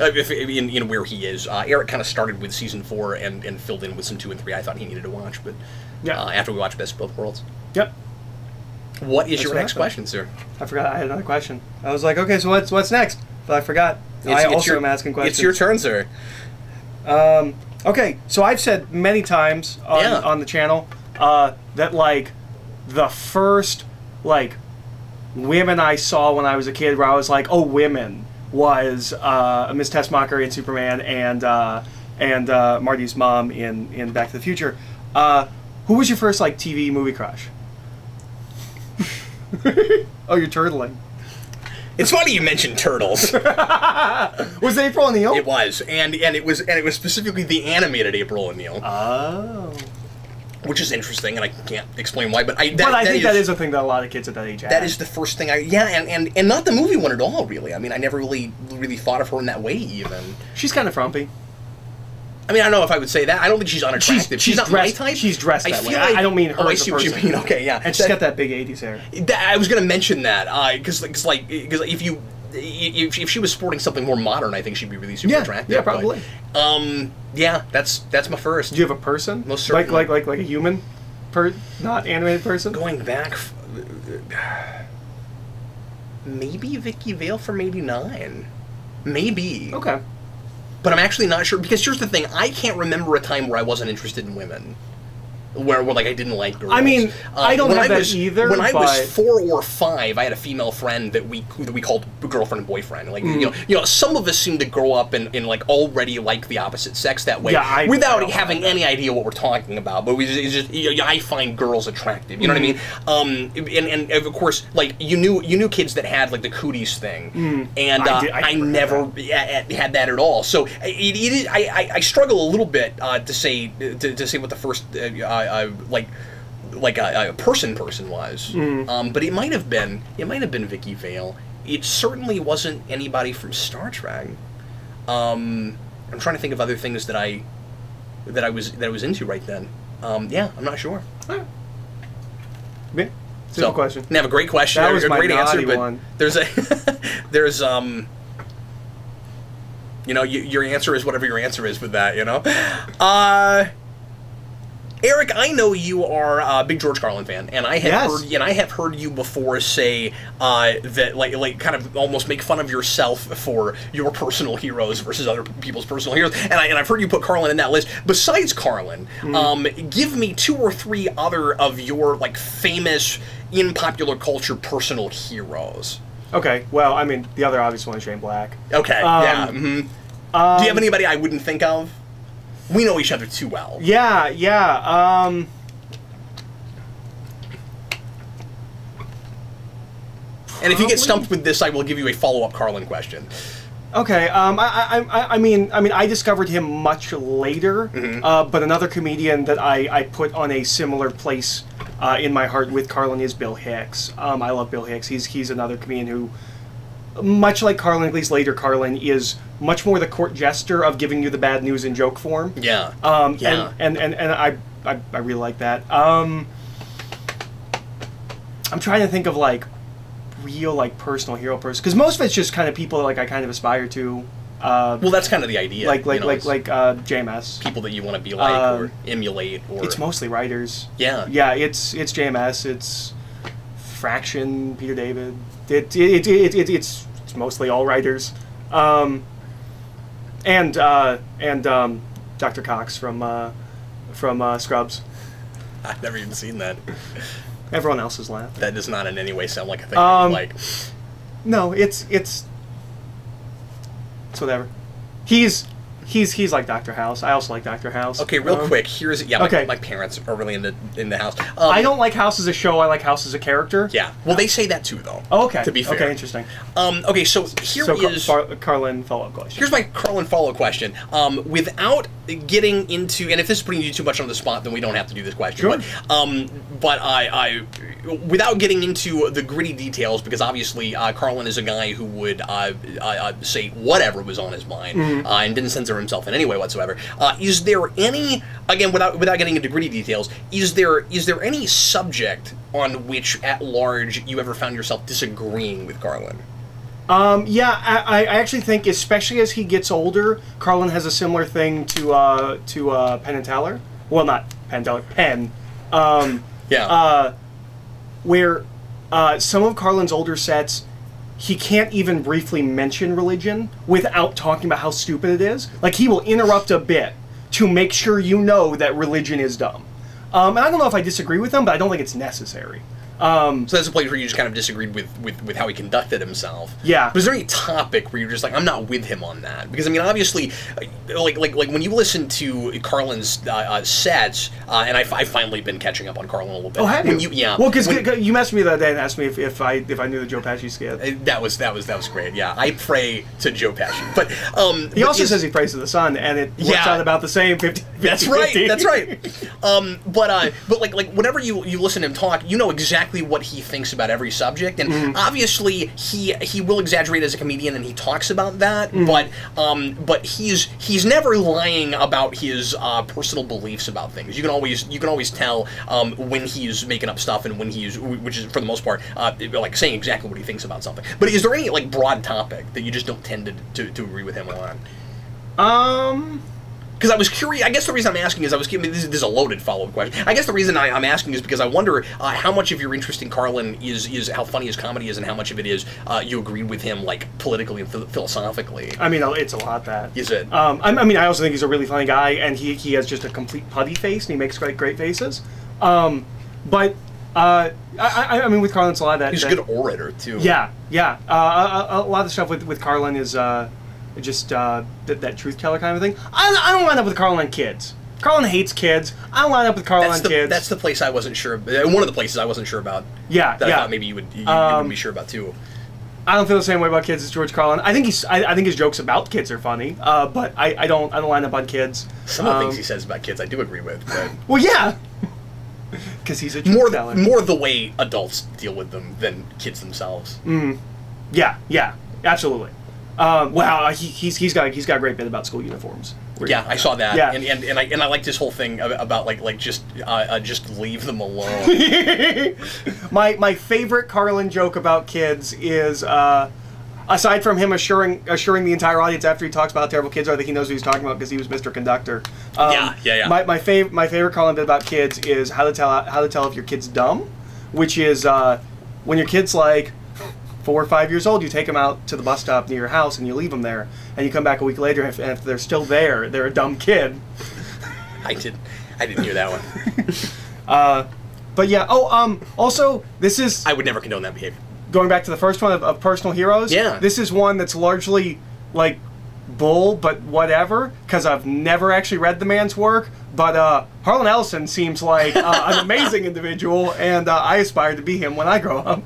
Speaker 1: Uh, in, in where he is, uh, Eric kind of started with season four and, and filled in with some two and three. I thought he needed to watch, but
Speaker 2: Yeah.
Speaker 1: uh, after we watched Best of Both Worlds,
Speaker 2: Yep.
Speaker 1: what is
Speaker 2: That's
Speaker 1: your
Speaker 2: what
Speaker 1: next
Speaker 2: happened.
Speaker 1: question, sir?
Speaker 2: I forgot. I had another question. I was like, okay, so what's what's next? But I forgot. I also
Speaker 1: your,
Speaker 2: am asking questions.
Speaker 1: It's your turn, sir.
Speaker 2: Um, okay, so I've said many times on,
Speaker 1: Yeah.
Speaker 2: on the channel uh, that like the first like women I saw when I was a kid, where I was like, oh, women, was uh, Miss Tessmacher in Superman and uh, and uh, Marty's mom in in Back to the Future. Uh, who was your first like TV movie crush? *laughs* oh, you're turtling.
Speaker 1: It's funny you mentioned turtles. *laughs*
Speaker 2: Was April O'Neil?
Speaker 1: it was, and and it was and it was specifically the animated April O'Neil,
Speaker 2: Oh.
Speaker 1: Which is interesting, and I can't explain why. But I that,
Speaker 2: but I
Speaker 1: that
Speaker 2: think that is a thing that a lot of kids at that age have.
Speaker 1: that is the first thing I yeah, and, and and not the movie one at all. Really, I mean, I never really really thought of her in that way. Even
Speaker 2: She's kind of frumpy.
Speaker 1: I mean, I don't know if I would say that. I don't think she's unattractive.
Speaker 2: she's
Speaker 1: not
Speaker 2: dressed-
Speaker 1: my type.
Speaker 2: she's dressed
Speaker 1: I
Speaker 2: that way. I-
Speaker 1: like-
Speaker 2: I don't mean her
Speaker 1: Oh, I
Speaker 2: as a
Speaker 1: see what you
Speaker 2: person.
Speaker 1: mean. Okay, yeah.
Speaker 2: And she's got that big 80s hair.
Speaker 1: That, I was going to mention that uh, because because like because if you if, if she was sporting something more modern, I think she'd be really super
Speaker 2: Yeah,
Speaker 1: attractive.
Speaker 2: yeah,
Speaker 1: but,
Speaker 2: probably.
Speaker 1: um, yeah, that's that's my first.
Speaker 2: Do you have a person?
Speaker 1: Most
Speaker 2: like
Speaker 1: certainly.
Speaker 2: like like like like a human, per not animated person.
Speaker 1: Going back, f- maybe Vicki Vale from '89, maybe.
Speaker 2: Okay.
Speaker 1: But I'm actually not sure because here's the thing: I can't remember a time where I wasn't interested in women. Where, where like I didn't like girls.
Speaker 2: I mean, I don't have that
Speaker 1: was,
Speaker 2: either,
Speaker 1: When I was four or five, I had a female friend that we that we called girlfriend and boyfriend. Like
Speaker 2: Mm.
Speaker 1: you know, you know, some of us seem to grow up and, and like already like the opposite sex that way,
Speaker 2: Yeah, I- I
Speaker 1: without
Speaker 2: don't
Speaker 1: having any idea what we're talking about. But we just, you know, I find girls attractive. You know what I mean? Um, and, and of course, like you knew you knew kids that had like the cooties thing, and
Speaker 2: Mm. I
Speaker 1: uh,
Speaker 2: did- I
Speaker 1: I,
Speaker 2: never had that.
Speaker 1: had that at all. So it, it is, I, I, I struggle a little bit uh, to say to, to say what the first uh, uh, uh, like like a, a person person was.
Speaker 2: Mm.
Speaker 1: Um, but it might have been it might have been Vicki Vale. It certainly wasn't anybody from Star Trek. Um, I'm trying to think of other things that I that I was that I was into right then. Um, yeah, I'm not sure.
Speaker 2: Yeah. Simple question.
Speaker 1: Have a great question.
Speaker 2: That was
Speaker 1: a
Speaker 2: my
Speaker 1: great answer, but
Speaker 2: one.
Speaker 1: there's a *laughs* there's um. You know, you, your answer is whatever your answer is with that. You know, *gasps* uh, Eric, I know you are a big George Carlin fan, and I have
Speaker 2: Yes.
Speaker 1: heard and I have heard you before say uh, that like like kind of almost make fun of yourself for your personal heroes versus other people's personal heroes, and I and I've heard you put Carlin in that list. Besides Carlin,
Speaker 2: Hmm.
Speaker 1: um, give me two or three other of your like famous in popular culture personal heroes.
Speaker 2: Okay. Well, I mean, the other obvious one is Shane Black.
Speaker 1: Okay,
Speaker 2: Um,
Speaker 1: yeah. mhm.
Speaker 2: Um,
Speaker 1: Do you have anybody I wouldn't think of? We know each other too well.
Speaker 2: Yeah, yeah. Um,
Speaker 1: And if you get stumped with this, I will give you a follow-up Carlin question.
Speaker 2: okay. Um, I, I, I, I mean, I mean, I discovered him much later,
Speaker 1: Mm-hmm.
Speaker 2: uh, but another comedian that I, I put on a similar place uh, in my heart with Carlin is Bill Hicks. Um, I love Bill Hicks. He's he's another comedian who, much like Carlin, at least later Carlin, is much more the court jester of giving you the bad news in joke form.
Speaker 1: Yeah.
Speaker 2: Um,
Speaker 1: Yeah.
Speaker 2: and, and, and, and I, I, I really like that. Um, I'm trying to think of like real like personal hero person because most of it's just kind of people like I kind of aspire to, uh,
Speaker 1: well, that's kind of the idea.
Speaker 2: like like
Speaker 1: you know,
Speaker 2: like like uh, JMS.
Speaker 1: people that you want to be like
Speaker 2: Um,
Speaker 1: or emulate or
Speaker 2: It's mostly writers.
Speaker 1: yeah.
Speaker 2: Yeah, it's it's JMS. It's Fraction, Peter David. It it, it, it, it it's it's mostly all writers, um, and uh, and um, Dr. Cox from uh, from uh, Scrubs. *laughs*
Speaker 1: I've never even seen that. *laughs*
Speaker 2: Everyone else is laughing.
Speaker 1: That does not in any way sound like a thing I
Speaker 2: Um,
Speaker 1: would like.
Speaker 2: No, it's it's it's whatever. He's he's he's like Doctor House. I also like Doctor House.
Speaker 1: Okay, real
Speaker 2: Um,
Speaker 1: quick. Here's yeah. My,
Speaker 2: okay.
Speaker 1: my parents are really into in the house. Um,
Speaker 2: I don't like House as a show. I like House as a character.
Speaker 1: Yeah. Well, they say that too, though.
Speaker 2: Oh, okay.
Speaker 1: To be fair.
Speaker 2: Okay, interesting.
Speaker 1: Um. Okay. So here
Speaker 2: so
Speaker 1: is.
Speaker 2: Car- Car- Carlin follow-up question.
Speaker 1: Here's my Carlin follow up question. Um, without getting into, and if this is putting you too much on the spot, then we don't have to do this question.
Speaker 2: Sure.
Speaker 1: But, um, but I, I, without getting into the gritty details, because obviously uh, Carlin is a guy who would uh, uh, uh, say whatever was on his mind
Speaker 2: Mm-hmm.
Speaker 1: uh, and didn't censor himself in any way whatsoever. Uh, is there any, again, without without getting into gritty details, is there is there any subject on which, at large, you ever found yourself disagreeing with Carlin?
Speaker 2: Um, yeah, I, I actually think, especially as he gets older, Carlin has a similar thing to uh, to uh, Penn and Teller. Well, not Penn and Teller, Penn. Um,
Speaker 1: Yeah.
Speaker 2: uh, where uh, some of Carlin's older sets, he can't even briefly mention religion without talking about how stupid it is. Like he will interrupt a bit to make sure you know that religion is dumb. Um, and I don't know if I disagree with him, but I don't think it's necessary. Um,
Speaker 1: So that's a place where you just kind of disagreed with, with, with how he conducted himself.
Speaker 2: Yeah.
Speaker 1: But is there any topic where you're just like, I'm not with him on that? Because I mean, obviously, uh, like like like when you listen to Carlin's uh, uh, sets, uh, and I've, I've finally been catching up on Carlin a little bit.
Speaker 2: oh, have
Speaker 1: when
Speaker 2: you?
Speaker 1: yeah.
Speaker 2: Well, because you messaged me the other day and asked me if, if I if I knew the Joe Pesci skit.
Speaker 1: uh, that was that was that was great. Yeah, I pray to Joe Pesci, but um,
Speaker 2: He
Speaker 1: but
Speaker 2: also says he prays to the sun, and it works
Speaker 1: Yeah.
Speaker 2: out about the same. 50, 50
Speaker 1: That's right.
Speaker 2: 50.
Speaker 1: That's right. *laughs* Um, but uh, but like like whenever you you listen to him talk, you know exactly what he thinks about every subject, and
Speaker 2: Mm-hmm.
Speaker 1: obviously he he will exaggerate as a comedian, and he talks about that.
Speaker 2: Mm-hmm.
Speaker 1: But um, but he's he's never lying about his uh, personal beliefs about things. You can always you can always tell um, when he's making up stuff and when he's which is for the most part uh, like saying exactly what he thinks about something. But is there any like broad topic that you just don't tend to to, to agree with him on?
Speaker 2: Um.
Speaker 1: Because I was curious. I guess the reason I'm asking is I was giving this, is- this is a loaded follow up question. I guess the reason I, I'm asking is because I wonder uh, how much of your interest in Carlin is is how funny his comedy is, and how much of it is uh, you agree with him like politically and phil- philosophically.
Speaker 2: I mean, it's a lot that.
Speaker 1: Is it?
Speaker 2: Um, I, I mean, I also think he's a really funny guy, and he, he has just a complete putty face, and he makes great great faces. Um, but uh, I, I, I mean, with Carlin, it's a lot of that.
Speaker 1: He's a good orator too.
Speaker 2: Yeah, yeah. Uh, a, a, a lot of the stuff with, with Carlin is uh, just uh, that, that truth teller kind of thing. I, I don't line up with Carlin on kids. Carlin hates kids. I don't line up with Carlin
Speaker 1: That's the,
Speaker 2: kids.
Speaker 1: that's the place I wasn't sure. uh, One of the places I wasn't sure about.
Speaker 2: yeah,
Speaker 1: That I
Speaker 2: yeah.
Speaker 1: thought maybe you would you, you
Speaker 2: Um,
Speaker 1: would be sure about too.
Speaker 2: I don't feel the same way about kids as George Carlin. I think he's. I, I think his jokes about kids are funny. Uh, but I, I don't. I don't line up on kids.
Speaker 1: Some of the
Speaker 2: Um,
Speaker 1: things he says about kids I do agree with, but
Speaker 2: Well, yeah. *laughs* Because he's a
Speaker 1: more
Speaker 2: teller.
Speaker 1: more the way adults deal with them than kids themselves.
Speaker 2: Yeah, yeah, absolutely. Um, wow, he, he's he's got he's got a great bit about school uniforms.
Speaker 1: Yeah, I saw that.
Speaker 2: Yeah.
Speaker 1: and, and, and I and I liked this whole thing about like like just uh, uh, just leave them alone. *laughs*
Speaker 2: my my favorite Carlin joke about kids is uh, aside from him assuring assuring the entire audience after he talks about how terrible kids are that he knows what he's talking about because he was Mr. Conductor. Um,
Speaker 1: Yeah, yeah, yeah.
Speaker 2: My my favorite my favorite Carlin bit about kids is how to tell how to tell if your kid's dumb, which is uh, when your kid's like four or five years old, you take them out to the bus stop near your house and you leave them there, and you come back a week later, and if, and if they're still there, they're a dumb kid. *laughs*
Speaker 1: I didn't. I didn't hear that one. *laughs*
Speaker 2: But yeah. Oh, um. Also, this is
Speaker 1: I would never condone that behavior.
Speaker 2: going back to the first one of, of personal heroes.
Speaker 1: Yeah.
Speaker 2: This is one that's largely like bull, but whatever, because I've never actually read the man's work. But uh, Harlan Ellison seems like uh, an *laughs* amazing individual, and uh, I aspire to be him when I grow up.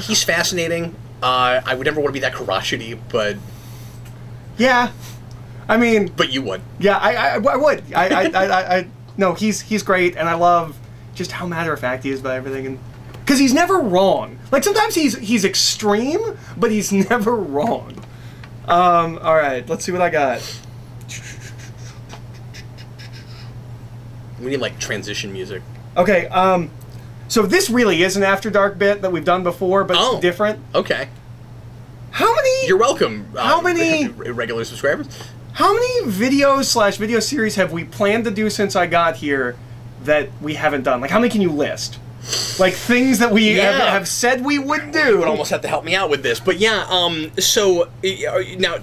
Speaker 1: He's fascinating. Uh, I would never want to be that crotchety, but
Speaker 2: Yeah. I mean,
Speaker 1: but you would.
Speaker 2: yeah, I, I, I would. I, I, I, I, I, no, he's he's great, and I love just how matter of fact he is about everything, and because he's never wrong. Like sometimes he's he's extreme, but he's *laughs* never wrong. Um, all right, let's see what I got.
Speaker 1: We need like transition music.
Speaker 2: Okay, um, so this really is an After Dark bit that we've done before, but
Speaker 1: Oh.
Speaker 2: it's different.
Speaker 1: Okay,
Speaker 2: How many?
Speaker 1: you're welcome. uh,
Speaker 2: How many- *laughs*
Speaker 1: regular subscribers?
Speaker 2: How many videos slash video series have we planned to do since I got here that we haven't done? Like, how many can you list? Like things that we have,
Speaker 1: Yeah.
Speaker 2: have said we would do.
Speaker 1: You would almost have to help me out with this, but yeah. Um. So now,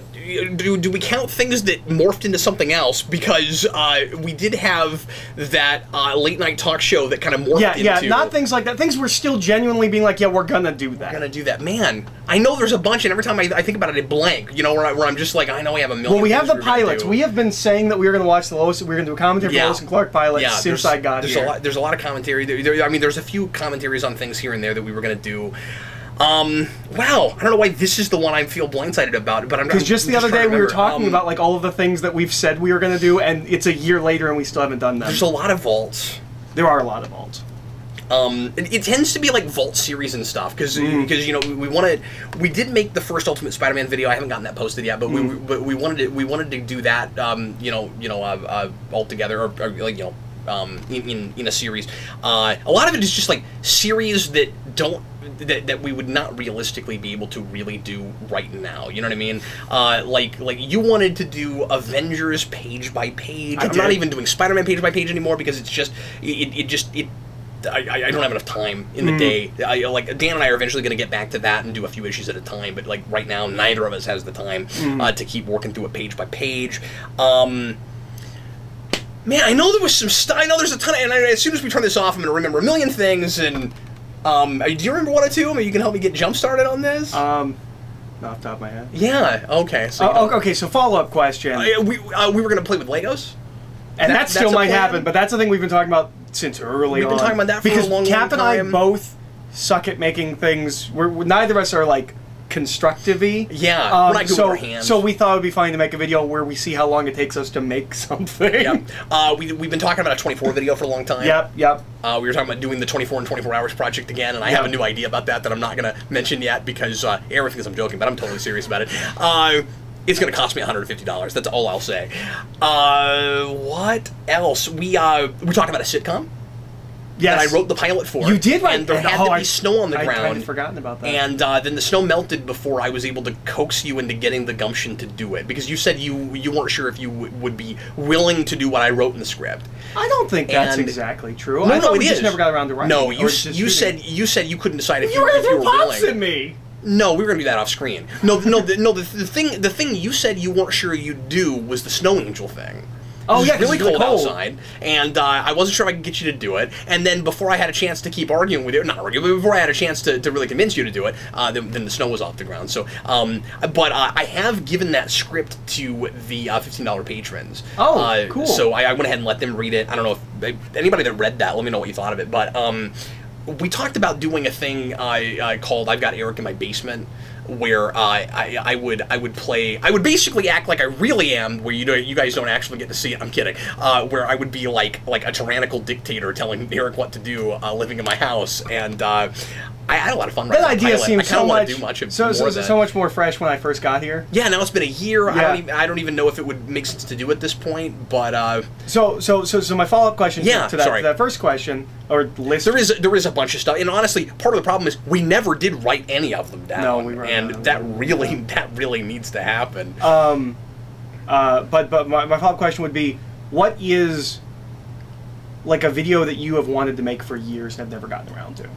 Speaker 1: do do we count things that morphed into something else? Because uh, we did have that uh, late night talk show that kind of morphed into
Speaker 2: yeah,
Speaker 1: into.
Speaker 2: yeah, not things like that. Things we're still genuinely being like, yeah, we're gonna do that.
Speaker 1: gonna do that, man. I know there's a bunch, and every time I, I think about it, I blank. You know, where, I, I'm just like, I know we have a million.
Speaker 2: well, we have the pilots. We have been saying that we were going to watch the Lois. We were going to do a commentary for
Speaker 1: Yeah.
Speaker 2: Lois and Clark pilot
Speaker 1: yeah,
Speaker 2: since I got
Speaker 1: there's
Speaker 2: here.
Speaker 1: a lot. There's a lot of commentary. There, there- I mean, there's a few commentaries on things here and there that we were gonna do. Um, wow, I don't know why this is the one I feel blindsided about, but I'm
Speaker 2: Because just
Speaker 1: I'm
Speaker 2: the other day we were talking
Speaker 1: Um,
Speaker 2: about like all of the things that we've said we were going to do, and it's a year later and we still haven't done them.
Speaker 1: There's a lot of vaults.
Speaker 2: there are a lot of vaults.
Speaker 1: Um, it, it tends to be like Vault series and stuff because
Speaker 2: Mm.
Speaker 1: you know we, we wanted we did make the first Ultimate Spider-Man video. I haven't gotten that posted yet, but we
Speaker 2: Mm.
Speaker 1: but we wanted to we wanted to do that um, you know you know uh, uh, all together or, or like you know um, in, in in a series. Uh, a lot of it is just like series that don't. That, that we would not realistically be able to really do right now. You know what I mean? Uh, like like you wanted to do Avengers page by page.
Speaker 2: I
Speaker 1: I'm not even doing Spider-Man page by page anymore because it's just it, it just it I, I- I don't have enough time in the
Speaker 2: Mm.
Speaker 1: day. I, like Dan and I are eventually going to get back to that and do a few issues at a time, but like right now, neither of us has the time
Speaker 2: Mm.
Speaker 1: uh, to keep working through it page by page. Um, man, I know there was some stuff. I know there's a ton, of, and I, as soon as we turn this off, I'm going to remember a million things. And um, uh, do you remember one or two? Maybe you can help me get jump started on this.
Speaker 2: Um, off the top of my head.
Speaker 1: yeah. Okay. So you
Speaker 2: Oh, okay, so follow up question,
Speaker 1: Uh, we uh, we were going to play with Legos.
Speaker 2: and
Speaker 1: that-
Speaker 2: that, still might
Speaker 1: plan?
Speaker 2: happen, but that's the thing we've been talking about since early
Speaker 1: We've been
Speaker 2: on.
Speaker 1: talking about that for a
Speaker 2: because
Speaker 1: long, long
Speaker 2: Cap and
Speaker 1: time.
Speaker 2: I both suck at making things. We're, we're- neither of us are like constructive-y.
Speaker 1: Yeah,
Speaker 2: Um,
Speaker 1: we're not good with
Speaker 2: so,
Speaker 1: our hands.
Speaker 2: so we thought it would be fine to make a video where we see how long it takes us to make *laughs* something.
Speaker 1: Yep. Uh, we, we've been talking about a 24 video for a long time.
Speaker 2: Yep. Yep.
Speaker 1: Uh, we were talking about doing the 24 and 24 hours project again, and I
Speaker 2: Yeah.
Speaker 1: have a new idea about that that I'm not going to mention yet because uh, Aaron thinks I'm joking, but I'm totally serious about it. Uh, it's going to cost me $150. That's all I'll say. Uh, what else? We uh, we talked about a sitcom
Speaker 2: Yes.
Speaker 1: that I wrote the pilot for.
Speaker 2: You did write.
Speaker 1: and there had
Speaker 2: oh,
Speaker 1: to be
Speaker 2: I-
Speaker 1: snow on the
Speaker 2: I
Speaker 1: ground.
Speaker 2: kind of forgotten about that.
Speaker 1: And uh, then the snow melted before I was able to coax you into getting the gumption to do it because you said you you weren't sure if you w- would be willing to do what I wrote in the script.
Speaker 2: I don't think that's exactly true.
Speaker 1: No,
Speaker 2: I
Speaker 1: no, it
Speaker 2: we
Speaker 1: is.
Speaker 2: just never got around to writing.
Speaker 1: No, you
Speaker 2: or
Speaker 1: s-
Speaker 2: just
Speaker 1: you said you said you couldn't decide if
Speaker 2: you
Speaker 1: you,
Speaker 2: were
Speaker 1: if you were willing.
Speaker 2: at me.
Speaker 1: No, we were gonna do that off screen. No, no, the, no. The, the thing, the thing you said you weren't sure you'd do was the snow angel thing.
Speaker 2: Oh, yeah,
Speaker 1: really cold,
Speaker 2: cold.
Speaker 1: outside, and uh, I wasn't sure if I could get you to do it. And then before I had a chance to keep arguing with you, not arguing, but before I had a chance to, to really convince you to do it, uh, then, then the snow was off the ground. So, um, but uh, I have given that script to the uh, fifteen dollar patrons.
Speaker 2: Oh,
Speaker 1: uh,
Speaker 2: cool.
Speaker 1: So I, I went ahead and let them read it. I don't know if anybody that read that, let me know what you thought of it. But um, we talked about doing a thing I, uh, called "I've Got Eric in My Basement," where I, I would I would play I would basically act like I really am, where you know you guys don't actually get to see it. I'm kidding. Uh, where I would be like like a tyrannical dictator telling Eric what to do, uh, living in my house, and uh, I had a lot of fun.
Speaker 2: That idea seems so much
Speaker 1: much of
Speaker 2: so,
Speaker 1: more
Speaker 2: so, so much more fresh when I first got here.
Speaker 1: Yeah, now it's been a year. I
Speaker 2: Yeah.
Speaker 1: don't even I don't even know if it would make sense to do at this point, but uh,
Speaker 2: So so so so my follow up question to-
Speaker 1: Yeah,
Speaker 2: to, that,
Speaker 1: sorry.
Speaker 2: to that first question or list.
Speaker 1: there is there is a bunch of stuff. And honestly, part of the problem is we never did write any of them down.
Speaker 2: No, we wrote
Speaker 1: and that really that really needs to happen.
Speaker 2: Um, uh, but but my, my follow up question would be, what is like a video that you have wanted to make for years and have never gotten around to?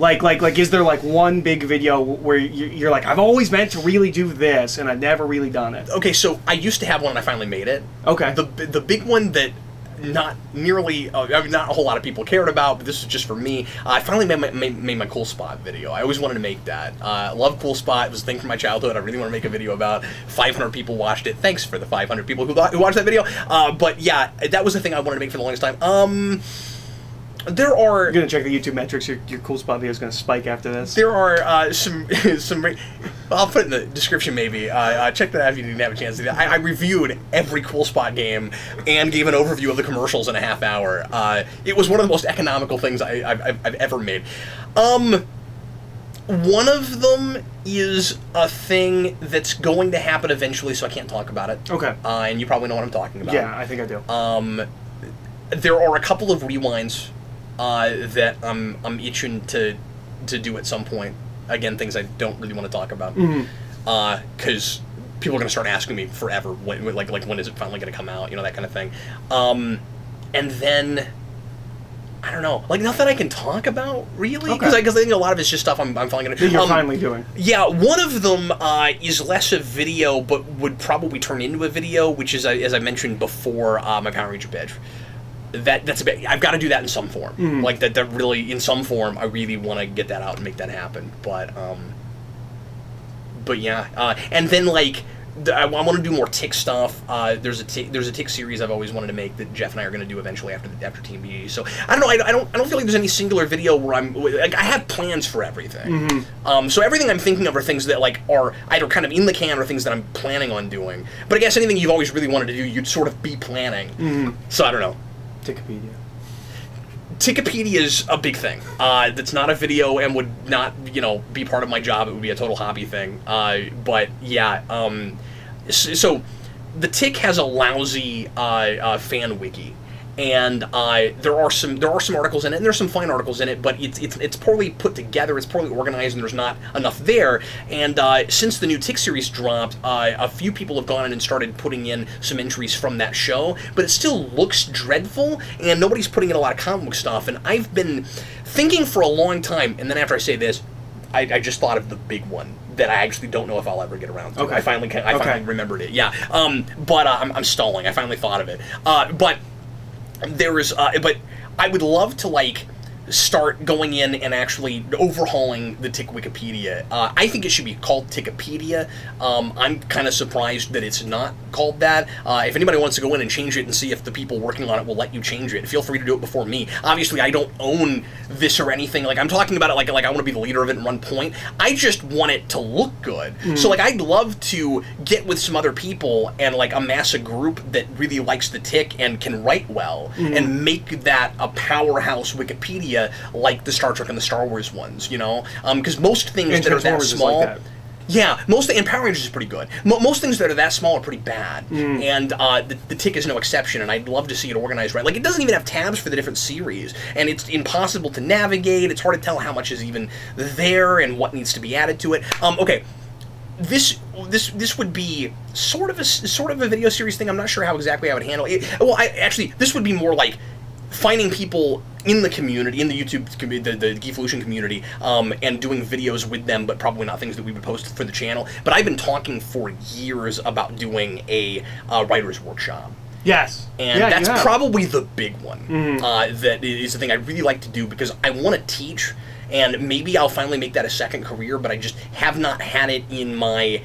Speaker 2: Like like like, is there like one big video where you- you're like, I've always meant to really do this and I've never really done it?
Speaker 1: okay, so I used to have one and I finally made it.
Speaker 2: Okay.
Speaker 1: The the big one that not nearly, uh, I mean, not a whole lot of people cared about, but this is just for me. I finally made my, made, made my Cool Spot video. I always wanted to make that. Uh, love Cool Spot. It was a thing from my childhood. I really want to make a video about. 500 people watched it. Thanks for the 500 people who, who watched that video. Uh, but yeah, that was the thing I wanted to make for the longest time. Um, there are
Speaker 2: You're gonna check the YouTube metrics. Your, your Cool Spot video is gonna spike after this.
Speaker 1: there are uh, some *laughs* some. I'll put it in the description maybe. Uh, uh, check that out if you didn't have a chance to. do that. I, I reviewed every Cool Spot game and gave an overview of the commercials in a half hour. Uh, it was one of the most economical things I, I've ever made. Um, one of them is a thing that's going to happen eventually, so I can't talk about it.
Speaker 2: Okay.
Speaker 1: Uh, and you probably know what I'm talking about.
Speaker 2: Yeah, I think I do.
Speaker 1: Um, there are a couple of rewinds uh, that I'm I'm itching to to do at some point. Again, things I don't really want to talk about because people are going to start asking me forever, when, like like when is it finally going to come out? You know that kind of thing. Um, and then. I don't know, like nothing I can talk about really, because
Speaker 2: Okay.
Speaker 1: I, I think a lot of it's just stuff I'm, I'm finally gonna.
Speaker 2: you're
Speaker 1: um,
Speaker 2: finally doing.
Speaker 1: yeah, one of them uh, is less a video, but would probably turn into a video, which is, uh, as I mentioned before, uh, my Power Ranger badge. That that's a bit. I've got to do that in some form.
Speaker 2: Mhm.
Speaker 1: Like that. That really, in some form, I really want to get that out and make that happen. But um. But yeah, uh, and then like. th- I, want to do more Tick stuff. Uh, there's a Tick, there's a Tick series I've always wanted to make that Jeff and I are going to do eventually after after Team BE. So I don't know. I, I don't I don't feel like there's any singular video where I'm like I have plans for everything.
Speaker 2: Mhm.
Speaker 1: Um, so everything I'm thinking of are things that like are either kind of in the can or things that I'm planning on doing. But I guess anything you've always really wanted to do, you'd sort of be planning.
Speaker 2: Mhm.
Speaker 1: So I don't know.
Speaker 2: Wikipedia.
Speaker 1: Tikipedia is a big thing. Uh, that's not a video and would not, you know, be part of my job. It would be a total hobby thing. Uh, but yeah, um, so the Tick has a lousy uh, uh, fan wiki, and uh, there are some there are some articles in it, and there's some fine articles in it, but it's it's it's poorly put together. It's poorly organized, and there's not enough there. And uh, since the new Tick series dropped, uh, a few people have gone in and started putting in some entries from that show, but it still looks dreadful, and nobody's putting in a lot of comic book stuff. And I've been thinking for a long time, and then after I say this, I, I just thought of the big one that I actually don't know if I'll ever get around to.
Speaker 2: Okay.
Speaker 1: I finally I
Speaker 2: Okay.
Speaker 1: finally remembered it. Yeah. Um, but uh, I'm, I'm stalling. I finally thought of it. Uh, but there is, uh, but I would love to like start going in and actually overhauling the Tick Wikipedia. Uh, I think it should be called Tickopedia. Um, I'm kind of surprised that it's not called that. Uh, if anybody wants to go in and change it and see if the people working on it will let you change it, feel free to do it before me. Obviously, I don't own this or anything. Like I'm talking about it like like I want to be the leader of it and run point. I just want it to look good. So like I'd love to get with some other people and like amass a group that really likes the Tick and can write well and make that a powerhouse Wikipedia like the Star Trek and the Star Wars ones. You know, because most things
Speaker 2: And
Speaker 1: that are that
Speaker 2: is like
Speaker 1: small.
Speaker 2: that.
Speaker 1: Yeah, most and Power Rangers is pretty good. Mo- most things that are that small are pretty bad,
Speaker 2: Mm.
Speaker 1: and uh, the, the Tick is no exception. And I'd love to see it organized right. Like it doesn't even have tabs for the different series, and it's impossible to navigate. It's hard to tell how much is even there and what needs to be added to it. Um, okay, this this this would be sort of a sort of a video series thing. I'm not sure how exactly I would handle it. Well, I actually this would be more like finding people in the community, in the YouTube community, the, the Geekvolution community, um, and doing videos with them, but probably not things that we would post for the channel. But I've been talking for years about doing a uh, writer's workshop.
Speaker 2: Yes.
Speaker 1: And
Speaker 2: Yeah,
Speaker 1: that's probably the big one.
Speaker 2: Mhm.
Speaker 1: Uh, that is the thing I really like to do because I want to teach, and maybe I'll finally make that a second career. But I just have not had it in my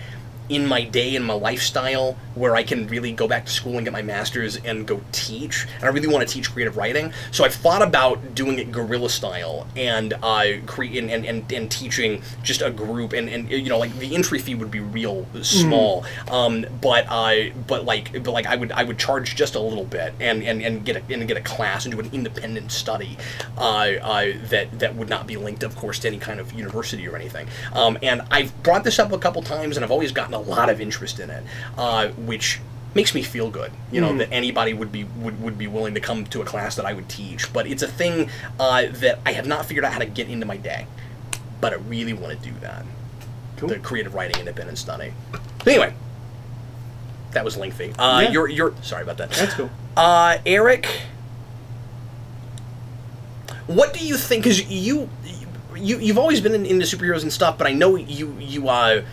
Speaker 1: in my day and my lifestyle where I can really go back to school and get my master's and go teach. And I really want to teach creative writing. So I've thought about doing it guerrilla style and uh, create and, and, and, teaching just a group and, and you know like the entry fee would be real small. Um, but I but like but like I would I would charge just a little bit and, and, and get a and get a class and do an independent study uh, uh, that that would not be linked of course to any kind of university or anything. Um, and I've brought this up a couple times and I've always gotten a lot of interest in it, uh, which makes me feel good. You know that anybody would be would, would be willing to come to a class that I would teach. But it's a thing uh, that I have not figured out how to get into my day. But I really want to do that.
Speaker 2: Cool.
Speaker 1: The creative writing independent study. But anyway, that was lengthy. Uh,
Speaker 2: Yeah.
Speaker 1: You're you're sorry about that.
Speaker 2: That's cool.
Speaker 1: Uh, Eric, what do you think? Because you, you, you've always been in, into superheroes and stuff, but I know you, you, uh,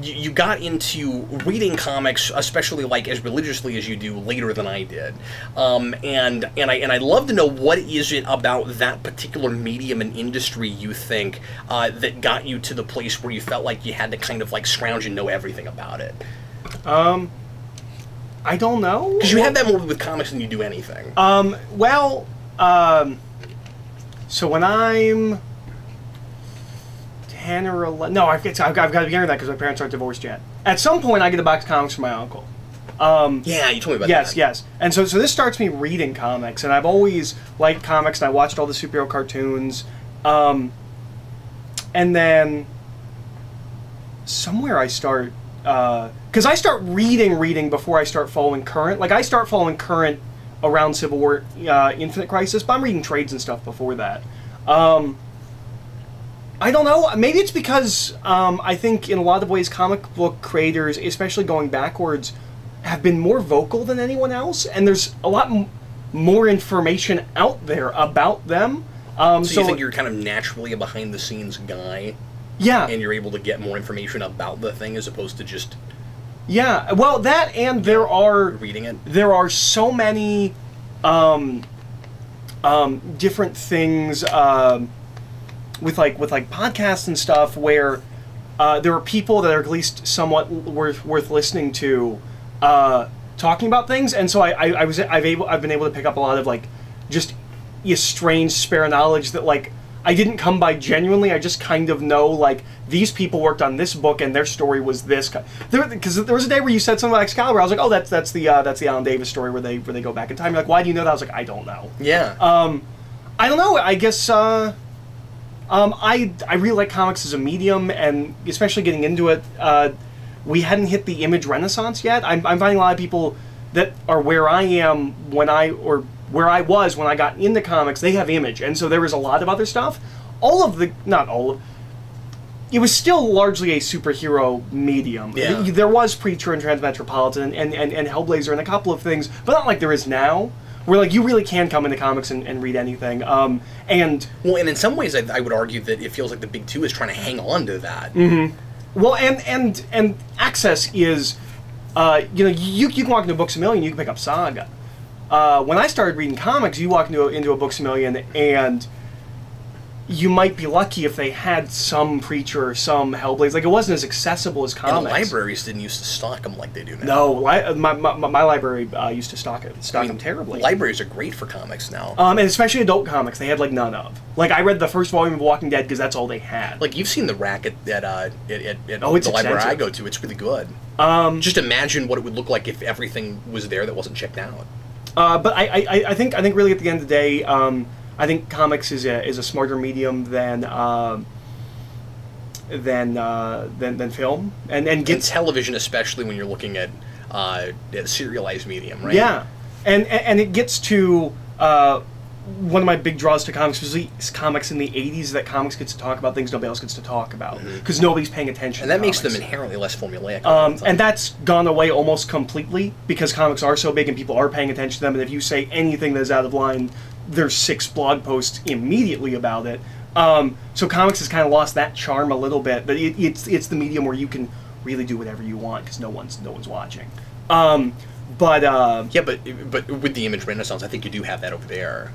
Speaker 1: you, you got into reading comics, especially like as religiously as you do, later than I did. Um, and and I and I'd love to know what is it about that particular medium and industry you think uh, that got you to the place where you felt like you had to kind of like scrounge and know everything about it.
Speaker 2: Um, I don't know.
Speaker 1: Because you have that more with comics than you do anything.
Speaker 2: Um, well, um, so when I'm 10 or 11, no, I've, I've, got, I've got to be younger than that because my parents aren't divorced yet. At some point, I get a box of comics from my uncle. Um,
Speaker 1: yeah, you told me about
Speaker 2: yes,
Speaker 1: that.
Speaker 2: yes. Yes. And so, so this starts me reading comics, and I've always liked comics, and I watched all the superhero cartoons. Um, and then somewhere I start, because I start reading, reading before I start following current. Like I start following current around Civil War, uh, Infinite Crisis, but I'm reading trades and stuff before that. Um, I don't know. Maybe it's because um, I think in a lot of ways comic book creators, especially going backwards, have been more vocal than anyone else, and there's a lot m- more information out there about them. Um,
Speaker 1: So, you think you're kind of naturally a behind the scenes guy
Speaker 2: yeah,
Speaker 1: and you're able to get more information about the thing as opposed to just
Speaker 2: yeah. Well, that and there are
Speaker 1: reading it?
Speaker 2: there are so many um, um, different things um, with like with like podcasts and stuff where uh, there are people that are at least somewhat worth worth listening to uh, talking about things, and so I, I, I was I've able I've been able to pick up a lot of like just yeah, strange spare knowledge that like I didn't come by genuinely. I just kind of know like these people worked on this book and their story was this. ki- There because there was a day where you said something like Excalibur. I was like, oh, that's that's the uh, that's the Alan Davis story where they where they go back in time. You're like, why do you know that? I was like, I don't know.
Speaker 1: Yeah.
Speaker 2: Um, I don't know. I guess uh, um, I I really like comics as a medium, and especially getting into it. Uh, we hadn't hit the image renaissance yet. I'm, I'm finding a lot of people that are where I am when I or where I was when I got into comics. They have image, and so there was a lot of other stuff. All of the not all of. It was still largely a superhero medium.
Speaker 1: Yeah.
Speaker 2: There was Preacher and Transmetropolitan and, and, and Hellblazer and a couple of things, but not like there is now, where like you really can come into comics and, and read anything. Um, and
Speaker 1: well, and in some ways, I, I would argue that it feels like the big two is trying to hang on to that.
Speaker 2: Mm-hmm. well, and and and access is, uh, you know, you you can walk into a Books a Million, you can pick up Saga. Uh, when I started reading comics, you walk into a, into a Books a Million and you might be lucky if they had some Preacher or some Hellblazer. Like it wasn't as accessible as comics.
Speaker 1: the libraries didn't used to stock them like they do now.
Speaker 2: No, li- my, my, my library uh, used to stock it, stock
Speaker 1: I mean,
Speaker 2: them terribly.
Speaker 1: Libraries are great for comics now.
Speaker 2: um, and especially adult comics, they had like none of. Like I read the first volume of Walking Dead because that's all they had.
Speaker 1: like you've seen the rack at at, uh, at, at, at
Speaker 2: Oh, it's
Speaker 1: the library I go to. It's really good.
Speaker 2: um,
Speaker 1: Just imagine what it would look like if everything was there that wasn't checked out.
Speaker 2: uh, but I, I, I think I think really at the end of the day, um, I think comics is a is a smarter medium than um, than, uh, than than film, and and
Speaker 1: And
Speaker 2: gets
Speaker 1: television, especially when you're looking at uh, at serialized medium, right?
Speaker 2: Yeah, and and, and it gets to uh, one of my big draws to comics, especially comics in the '80s, that comics gets to talk about things nobody else gets to talk about because nobody's paying attention.
Speaker 1: Mm-hmm. and that makes them inherently less formulaic.
Speaker 2: Um, and that's gone away almost completely because comics are so big and people are paying attention to them. And if you say anything that's out of line, there's six blog posts immediately about it. Um, so comics has kind of lost that charm a little bit, but it, it's it's the medium where you can really do whatever you want because no one's no one's watching. Um, but uh,
Speaker 1: yeah, but but with the image renaissance, I think you do have that over there.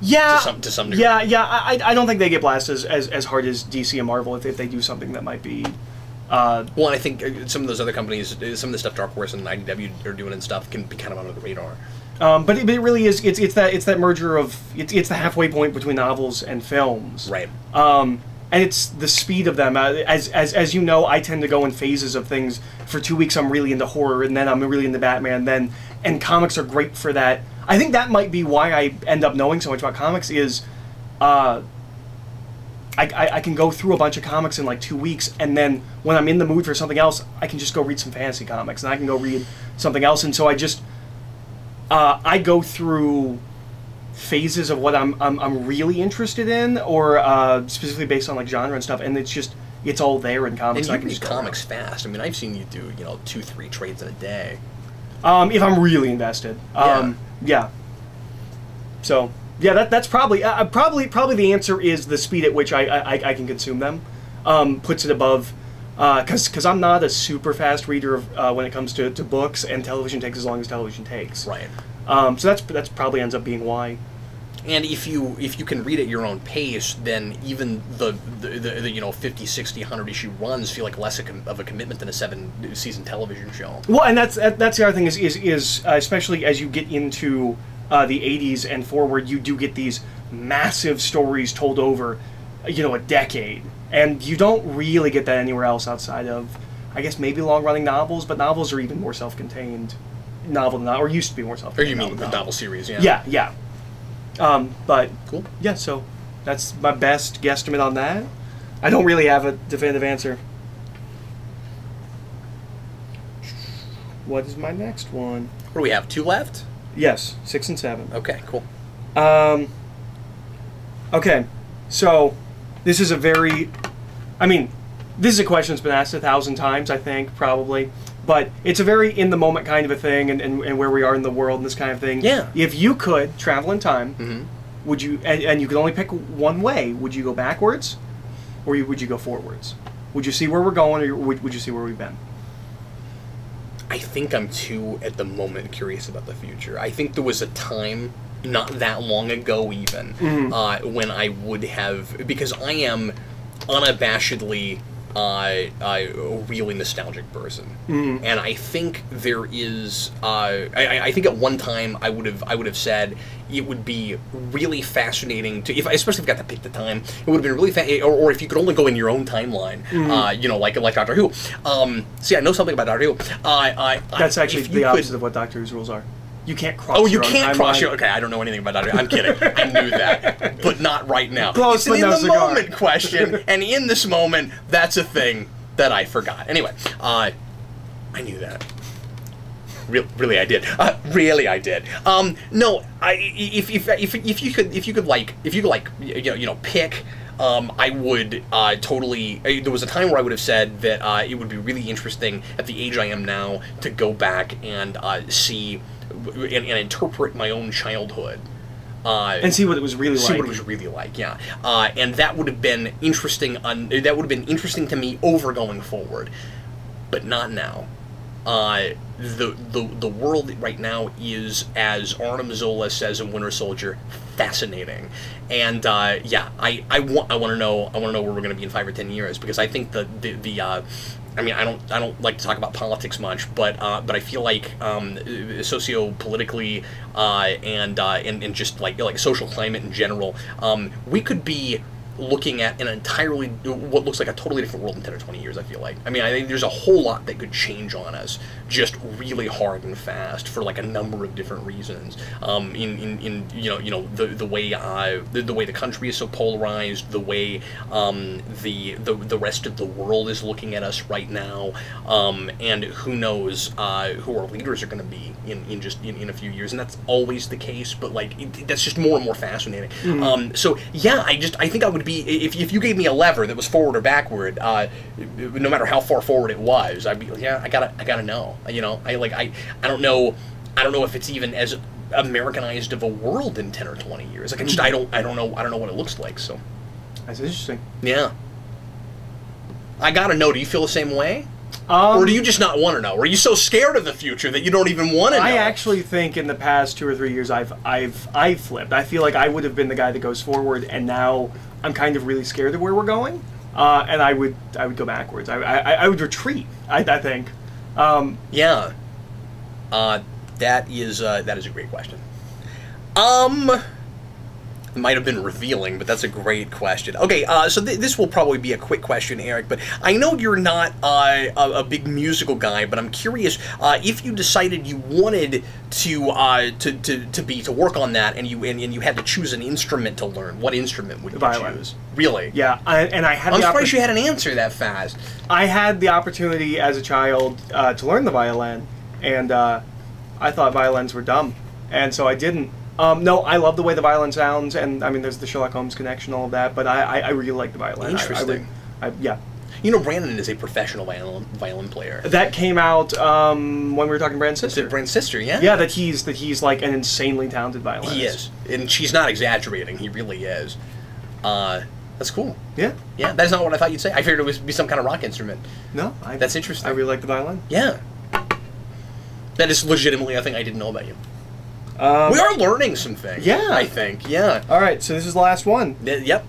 Speaker 2: yeah,
Speaker 1: To some- to some degree.
Speaker 2: Yeah, yeah. I, I- don't think they get blasted as, as, as hard as DC and Marvel if, if they do something that might be Uh,
Speaker 1: Well, and I think uh, some of those other companies, uh, some of the stuff Dark Horse and IDW are doing and stuff, can be kind of under the radar.
Speaker 2: Um, but, it, but it really is. It's it's that it's that merger of it's it's the halfway point between novels and films.
Speaker 1: Right.
Speaker 2: Um, and it's the speed of them. Uh, as, as as you know, I tend to go in phases of things. For two weeks, I'm really into horror, and then I'm really into Batman. Then, and comics are great for that. I think that might be why I end up knowing so much about comics. Is, uh, I, I, I can go through a bunch of comics in like two weeks, and then when I'm in the mood for something else, I can just go read some fantasy comics, and I can go read something else. And so I just, uh, I go through phases of what I'm I'm, I'm really interested in, or uh, specifically based on like genre and stuff, and it's just it's all there in
Speaker 1: And
Speaker 2: comics.
Speaker 1: you
Speaker 2: I can
Speaker 1: read comics fast. I mean, I've seen you do, you know, two, three trades in a day.
Speaker 2: Um, if I'm really invested, um, yeah. So yeah, that that's probably uh, probably probably the answer is the speed at which I I, I can consume them, um, puts it above. Because because I'm not a super fast reader of, uh, when it comes to, to books, and television takes as long as television takes.
Speaker 1: Right.
Speaker 2: Um, so that's that's probably ends up being why.
Speaker 1: And if you if you can read at your own pace, then even the, the, the, the you know 50, 60, 100 issue runs feel like less a com- of a commitment than a seven season television show.
Speaker 2: Well, and that's that- that's the other thing is is, is uh, especially as you get into uh, the '80s and forward, you do get these massive stories told over, you know, a decade, and you don't really get that anywhere else outside of, I guess maybe long running novels, but novels are even more self contained, novel than or used to be more self.
Speaker 1: Or you mean the novel series? Yeah.
Speaker 2: Yeah, yeah. Um, but
Speaker 1: Cool.
Speaker 2: yeah, so that's my best guesstimate on that. I don't really have a definitive answer. What is my next one?
Speaker 1: What do we have? Two left.
Speaker 2: Yes, six and seven.
Speaker 1: Okay. Cool.
Speaker 2: Um, okay, so this is a very, I mean, this is a question that's been asked a thousand times, I think, probably. But it's a very in the moment kind of a thing, and, and, and where we are in the world and this kind of thing.
Speaker 1: Yeah.
Speaker 2: If you could travel in time,
Speaker 1: Mhm.
Speaker 2: would you, and, and you could only pick one way, would you go backwards or you, would you go forwards? Would you see where we're going or would, would you see where we've been?
Speaker 1: I think I'm too at the moment curious about the future. I think there was a time not that long ago even
Speaker 2: Mhm.
Speaker 1: uh, when I would have because I am unabashedly uh, a really nostalgic person,
Speaker 2: Mhm.
Speaker 1: and I think there is. Uh, I, I- think at one time I would have I would have said it would be really fascinating to if especially if I got to pick the time it would have been really fa- or, or if you could only go in your own timeline uh, you know like like Doctor Who um, see I know something about Doctor Who I I
Speaker 2: That's actually the
Speaker 1: could-
Speaker 2: opposite of what Doctor Who's rules are. You can't cross
Speaker 1: Oh, you can't cross your. Okay, I don't know anything about. Who. I'm kidding. I knew that, *laughs* but not right now.
Speaker 2: Close,
Speaker 1: it's
Speaker 2: but
Speaker 1: in
Speaker 2: no
Speaker 1: the
Speaker 2: cigar.
Speaker 1: moment question, and in this moment, that's a thing that I forgot. Anyway, uh, I knew that. Real, really, I did. Uh, really, I did. Um, no, I if, if if if you could if you could like if you could like you know you know pick. Um, I would uh, totally. Uh, there was a time where I would have said that uh, it would be really interesting at the age I am now to go back and uh, see and, and interpret my own childhood. Uh,
Speaker 2: And see what it was really
Speaker 1: see
Speaker 2: like.
Speaker 1: what it was really like. Yeah, uh, and that would have been interesting. On that would have been interesting to me over going forward, but not now. Uh, the the the world right now is, as Arnim Zola says in Winter Soldier, fascinating, and uh, yeah, I, I want I want to know I want to know where we're going to be in five or ten years because I think the the, the uh, I mean I don't I don't like to talk about politics much, but uh, but I feel like um, socio politically uh, and, uh, and and just like like social climate in general, um, we could be looking at an entirely what looks like a totally different world in 10 or 20 years i feel like. I mean i think there's a whole lot that could change on us just really hard and fast for like a number of different reasons. Um, in, in, in you know you know the, the way uh, the, the way the country is so polarized the way um, the, the the rest of the world is looking at us right now um, and who knows uh, who our leaders are going to be in, in just in, in a few years and that's always the case but like it, that's just more and more fascinating. Um, so yeah i just i think i would be if, if you gave me a lever that was forward or backward uh, no matter how far forward it was i'd be yeah i gotta i gotta know you know i like i i don't know i don't know if it's even as americanized of a world in 10 or 20 years like i just i don't i don't know i don't know what it looks like so
Speaker 2: That's interesting.
Speaker 1: yeah i gotta know do you feel the same way
Speaker 2: Um,
Speaker 1: or do you just not want to know? Or are you so scared of the future that you don't even want to know?
Speaker 2: I actually think in the past two or three years I've I've I've flipped. I feel like I would have been the guy that goes forward, and now I'm kind of really scared of where we're going. uh, and I would I would go backwards. I I, I would retreat. I, I think. Um,
Speaker 1: Yeah. Uh, that is uh, that is a great question. Um, might have been revealing, but that's a great question. Okay, uh, so th- this will probably be a quick question, Eric. But I know you're not uh, a, a big musical guy, but I'm curious uh, if you decided you wanted to, uh, to to to be to work on that, and you and, and you had to choose an instrument to learn. What instrument would you
Speaker 2: Violin.
Speaker 1: choose? Really?
Speaker 2: yeah, I, and I had
Speaker 1: I'm surprised you had an answer that fast.
Speaker 2: I had the opportunity as a child uh, to learn the violin, and uh, I thought violins were dumb, and so I didn't. Um, no, I love the way the violin sounds, and I mean, there's the Sherlock Holmes connection, all of that. But I, I, I really like the violin. I- I would-
Speaker 1: Interesting.
Speaker 2: I, yeah,
Speaker 1: You know, Brandon is a professional violin violin player.
Speaker 2: that came out um, when we were talking Brand's
Speaker 1: Is
Speaker 2: sister.
Speaker 1: Brandon's sister? Yeah.
Speaker 2: yeah, that he's that he's like an insanely talented violinist.
Speaker 1: He is, and she's not exaggerating. He really is. Uh, that's cool.
Speaker 2: Yeah.
Speaker 1: Yeah, that's not what I thought you'd say. I figured it would be some kind of rock instrument.
Speaker 2: No, I,
Speaker 1: That's interesting.
Speaker 2: I really like the violin.
Speaker 1: Yeah. That is legitimately a thing I didn't know about you.
Speaker 2: Um,
Speaker 1: We are learning some things.
Speaker 2: Yeah.
Speaker 1: I think. Yeah.
Speaker 2: All right, so this is the last one.
Speaker 1: Th- Yep.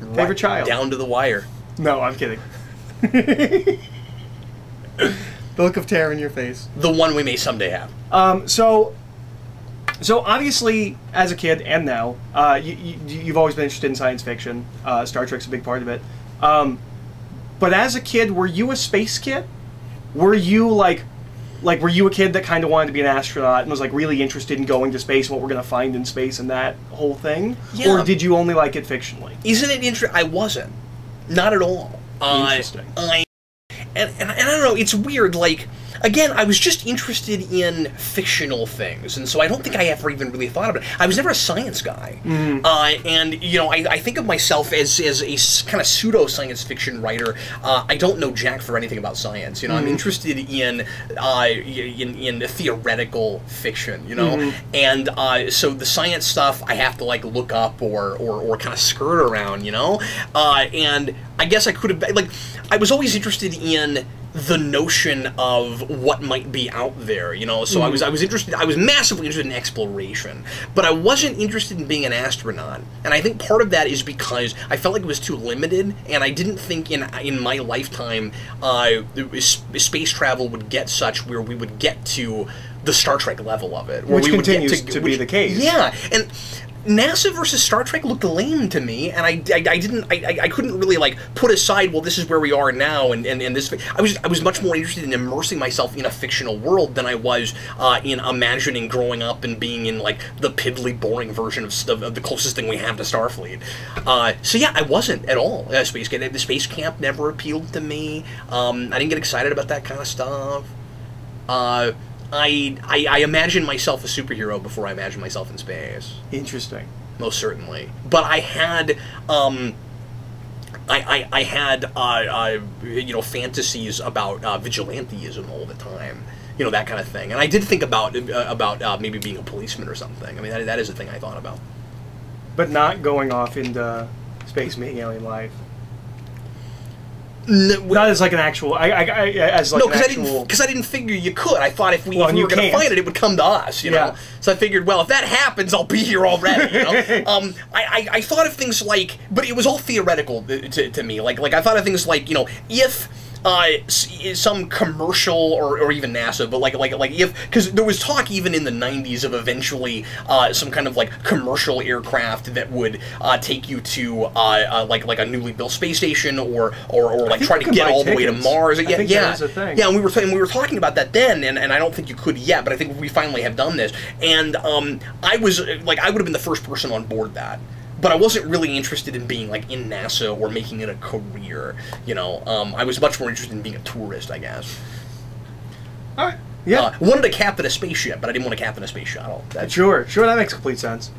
Speaker 2: Favorite
Speaker 1: Right
Speaker 2: child?
Speaker 1: Down to the wire.
Speaker 2: No, I'm kidding. *laughs* the look of terror in your face.
Speaker 1: The one we may someday have.
Speaker 2: Um, so, so obviously, as a kid and now, uh, you, you, you've always been interested in science fiction. Uh, Star Trek's a big part of it. Um, but as a kid, were you a space kid? Were you like, like, were you a kid that kind of wanted to be an astronaut and was like really interested in going to space and what we're gonna find in space and that whole thing?
Speaker 1: Yeah.
Speaker 2: Or did you only like it fictionally?
Speaker 1: Isn't it interesting? I wasn't. Not at all. Uh,
Speaker 2: Interesting.
Speaker 1: I and, and, and I don't know. It's weird. Like again, I was just interested in fictional things, and so I don't think I ever even really thought about it. I was never a science guy, uh, and you know, I, I think of myself as as a kind of pseudo science fiction writer. Uh, I don't know jack for anything about science. You know, I'm interested in uh, in in theoretical fiction. You know, and uh, so the science stuff I have to like look up or or, or kind of skirt around. You know, uh, and I guess I could have like I was always interested in the notion of what might be out there, you know. So I was I was interested I was massively interested in exploration, but I wasn't interested in being an astronaut. And I think part of that is because I felt like it was too limited, and I didn't think in in my lifetime uh, space travel would get such where we would get to the Star Trek level of it, where
Speaker 2: Which
Speaker 1: we would get
Speaker 2: continues to be the case.
Speaker 1: Yeah, and NASA versus Star Trek looked lame to me, and I, I, I didn't I, I- couldn't really like put aside well this is where we are now and, and, and this I was I was much more interested in immersing myself in a fictional world than I was uh, in imagining growing up and being in like the piddly boring version of, st- of the closest thing we have to Starfleet. Uh, so yeah, I wasn't at all space camp. The space camp never appealed to me. Um, I didn't get excited about that kind of stuff. Uh, I, I I imagine myself a superhero before I imagine myself in space
Speaker 2: Interesting.
Speaker 1: most certainly. But I had, um, I, I, I had, uh, uh, you know, fantasies about uh, vigilanteism all the time. You know that kind of thing, and I did think about uh, about uh, maybe being a policeman or something. I mean, that, that is a thing I thought about.
Speaker 2: But not going off into space meeting alien life.
Speaker 1: No,
Speaker 2: Not as like an actual. I, I, I as like
Speaker 1: no, because I didn't because I didn't figure you could. I thought if we,
Speaker 2: Well,
Speaker 1: if we
Speaker 2: you
Speaker 1: were going to find it, it would come to us. You know.
Speaker 2: Yeah.
Speaker 1: So I figured, well, if that happens, I'll be here already. You know. *laughs* um, I, I, I thought of things like, but it was all theoretical to, to, to me. Like like I thought of things like you know if. Uh, some commercial or, or even NASA, but like like like if because there was talk even in the '90s of eventually uh, some kind of like commercial aircraft that would uh, take you to uh, uh, like like a newly built space station or or, or like try to get all the way to
Speaker 2: tickets.
Speaker 1: Mars.
Speaker 2: I
Speaker 1: yeah, yeah,
Speaker 2: that is a thing.
Speaker 1: yeah. And we were th- we were talking about that then, and, and I don't think you could yet, but I think we finally have done this. And um, I was like, I would have been the first person on board that. But I wasn't really interested in being like in NASA or making it a career. You know, um, I was much more interested in being a tourist, I guess.
Speaker 2: All right. Yeah.
Speaker 1: Uh, wanted to captain a spaceship, but I didn't want to captain a space shuttle. That's,
Speaker 2: sure. Sure. That makes complete sense.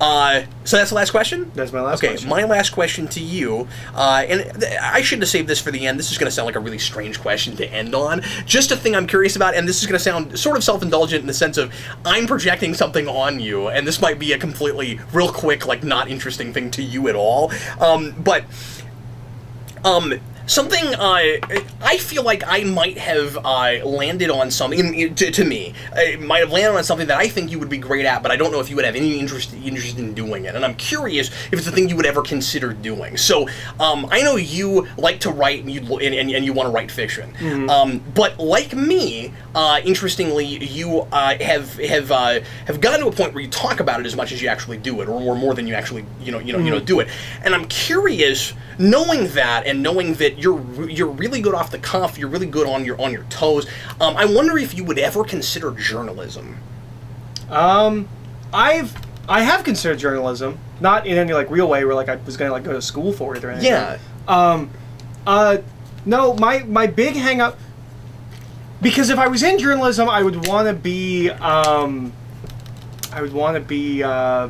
Speaker 1: Uh, so that's the last question.
Speaker 2: That's my last
Speaker 1: okay,
Speaker 2: question.
Speaker 1: my last question to you, uh, and th- I should have saved this for the end. This is going to sound like a really strange question to end on. Just a thing I'm curious about, and this is going to sound sort of self-indulgent in the sense of I'm projecting something on you, and this might be a completely, real quick, like not interesting thing to you at all. Um, but um, Something uh, I feel like I might have uh, landed on something to, to me. I might have landed on something that I think you would be great at, but I don't know if you would have any interest interest in doing it. And I'm curious if it's a thing you would ever consider doing. So um, I know you like to write and you and, and, and you want to write fiction, um, but like me, uh, interestingly, you uh, have have uh, have gotten to a point where you talk about it as much as you actually do it, or, or more than you actually you know you know you know do it. And I'm curious, knowing that and knowing that you're you're really good off the cuff, you're really good on your on your toes. Um, I wonder if you would ever consider journalism.
Speaker 2: Um, I've I have considered journalism, not in any like real way where like I was gonna like go to school for it or anything.
Speaker 1: Yeah.
Speaker 2: Um, uh, no, my my big hang up because if I was in journalism, I would want to be um, I would want to be uh,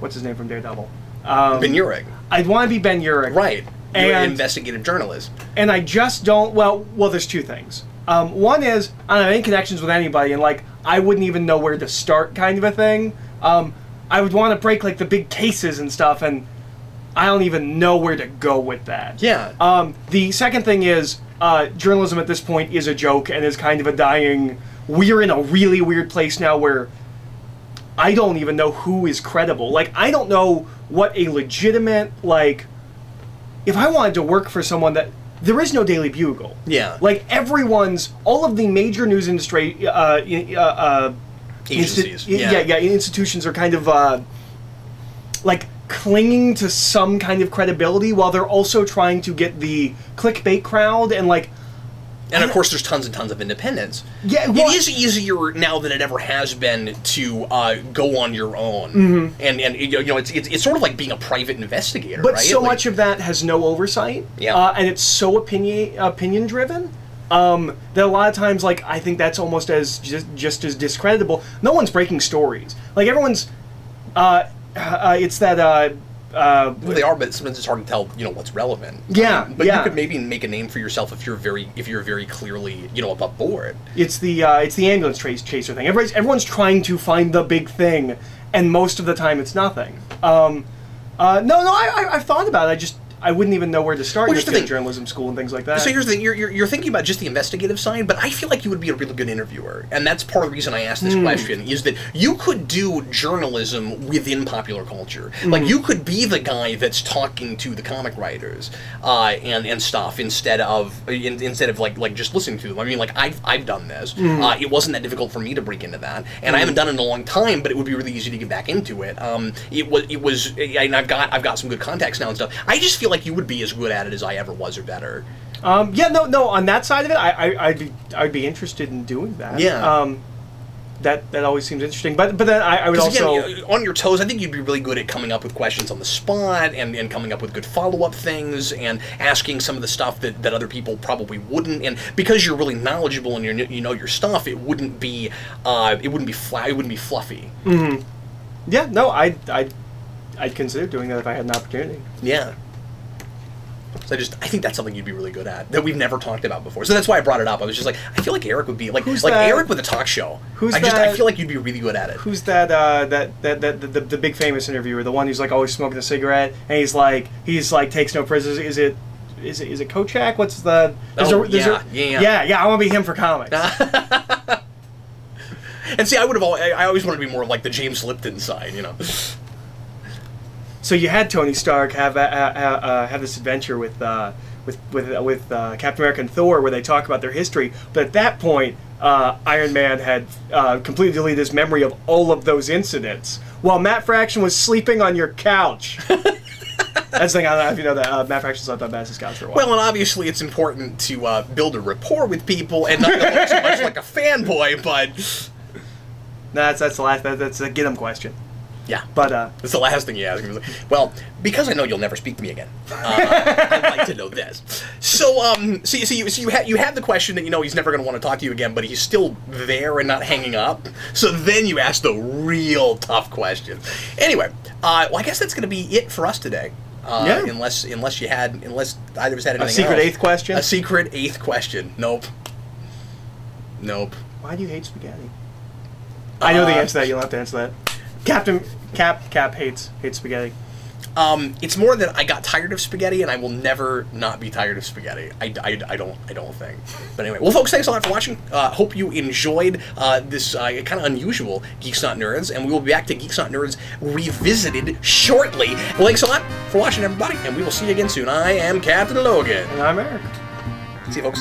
Speaker 2: what's his name from Daredevil. Um,
Speaker 1: Ben Urich.
Speaker 2: I'd want to be Ben Urich.
Speaker 1: Right. You're an
Speaker 2: And-
Speaker 1: investigative journalist.
Speaker 2: and I just don't. Well, well, there's two things. Um, one is I don't have any connections with anybody, and like I wouldn't even know where to start, kind of a thing. Um, I would want to break like the big cases and stuff, and I don't even know where to go with that.
Speaker 1: Yeah.
Speaker 2: Um, the second thing is uh, journalism at this point is a joke and is kind of a dying. We're in a really weird place now where I don't even know who is credible. Like I don't know what a legitimate like. If I wanted to work for someone that there is no Daily Bugle.
Speaker 1: Yeah.
Speaker 2: Like everyone's, all of the major news industry, uh, uh, uh, insti-
Speaker 1: Agencies.
Speaker 2: yeah. yeah, institutions are kind of uh, like clinging to some kind of credibility while they're also trying to get the clickbait crowd and like
Speaker 1: And of course, there's tons and tons of independence.
Speaker 2: Yeah, well-
Speaker 1: it is easier now than it ever has been to uh, go on your own, and and you know it's, it's it's sort of like being a private investigator,
Speaker 2: but
Speaker 1: right?
Speaker 2: so
Speaker 1: Like-
Speaker 2: much of that has no oversight
Speaker 1: Yeah.
Speaker 2: uh, and it's so opinion opinion driven um, that a lot of times like i think that's almost as just, just as discreditable no one's breaking stories like everyone's uh, uh, it's that uh,
Speaker 1: Well, they are, but sometimes it's hard to tell, you know, what's relevant.
Speaker 2: Yeah,
Speaker 1: but
Speaker 2: yeah.
Speaker 1: you could maybe make a name for yourself if you're very, if you're very clearly, you know, above board.
Speaker 2: It's the uh, it's the ambulance trace chaser thing. Everybody's everyone's trying to find the big thing, and most of the time it's nothing. Um, uh, no, no, I, I, I've thought about it. I just I wouldn't even know where to start.
Speaker 1: Well,
Speaker 2: in
Speaker 1: the
Speaker 2: journalism school and things like that.
Speaker 1: So here's the thing: you're, you're, you're thinking about just the investigative side, but I feel like you would be a really good interviewer, and that's part of the reason I asked this
Speaker 2: Hmm.
Speaker 1: question is that you could do journalism within popular culture.
Speaker 2: Hmm.
Speaker 1: Like you could be the guy that's talking to the comic writers uh, and and stuff instead of in, instead of like like just listening to them. I mean, like I've I've done this.
Speaker 2: Hmm.
Speaker 1: Uh, it wasn't that difficult for me to break into that, and I haven't done it in a long time, but it would be really easy to get back into it. Um, it was it was, and I've got I've got some good contacts now and stuff. I just feel like you would be as good at it as I ever was or better.
Speaker 2: um, yeah, no, no. On that side of it, I, I I'd be I'd be interested in doing that.
Speaker 1: Yeah.
Speaker 2: Um, that that always seems interesting. But but then I, I would also
Speaker 1: again, on your toes, I think you'd be really good at coming up with questions on the spot and, and coming up with good follow up things and asking some of the stuff that, that other people probably wouldn't. And because you're really knowledgeable and you you know your stuff, it wouldn't be uh, it wouldn't be flat, it wouldn't be fluffy. Mm -hmm.
Speaker 2: yeah no I I I'd consider doing that if I had an opportunity.
Speaker 1: Yeah. So I just I think that's something you'd be really good at that we've never talked about before. So that's why I brought it up. I was just like I feel like Eric would be like
Speaker 2: Who's
Speaker 1: like
Speaker 2: that-
Speaker 1: Eric with a talk show.
Speaker 2: who's
Speaker 1: I just I feel like you'd be really good at it.
Speaker 2: Who's that? Uh, that that that the, the, the big famous interviewer, the one who's like always smoking a cigarette, and he's like he's like takes no prisoners. Is it? Is it, is it Kojak? What's the? there's
Speaker 1: Oh,
Speaker 2: a- there's a-
Speaker 1: yeah, yeah.
Speaker 2: yeah, yeah. I want to be him for comics. *laughs* *laughs*
Speaker 1: And see, I would have al- I I always wanted to be more like the James Lipton side, you know.
Speaker 2: So you had Tony Stark have uh, uh, have this adventure with uh, with with uh, with uh, Captain America and Thor, where they talk about their history. But at that point, uh, Iron Man had uh, completely deleted his memory of all of those incidents, while Matt Fraction was sleeping on your couch. *laughs* That's the thing. I don't know if you know that uh, Matt Fraction slept on Madison's couch for a while.
Speaker 1: Well, and obviously it's important to uh, build a rapport with people and not look too much like a fanboy, but
Speaker 2: No, that's that's the last. That, that's a get him question.
Speaker 1: Yeah.
Speaker 2: But uh,
Speaker 1: That's the last thing you ask. Like, Well, because I know you'll never speak to me again, uh, *laughs* I'd like to know this. So, um, so, you- so you, so you, ha- you have the question that you know he's never going to want to talk to you again, but he's still there and not hanging up. So then you ask the real tough question. Anyway, uh, well, I guess that's going to be it for us today. Uh,
Speaker 2: Yeah.
Speaker 1: Unless, unless you had, unless either of us had anything.
Speaker 2: a secret
Speaker 1: else.
Speaker 2: eighth question.
Speaker 1: A secret eighth question. Nope. Nope.
Speaker 2: Why do you hate spaghetti? I know the
Speaker 1: Uh,
Speaker 2: answer to that. You'll have to answer that. Captain Cap Cap hates hates spaghetti.
Speaker 1: Um, it's more that I got tired of spaghetti, and I will never not be tired of spaghetti. I, I, I don't I don't think. But anyway, well, folks, thanks a lot for watching. Uh, hope you enjoyed uh, this uh, kind of unusual Geeks Not Nerds, and we will be back to Geeks Not Nerds revisited shortly. Well, thanks a lot for watching, everybody, and we will see you again soon. I am Captain Logan.
Speaker 2: And I'm Eric.
Speaker 1: See you, folks.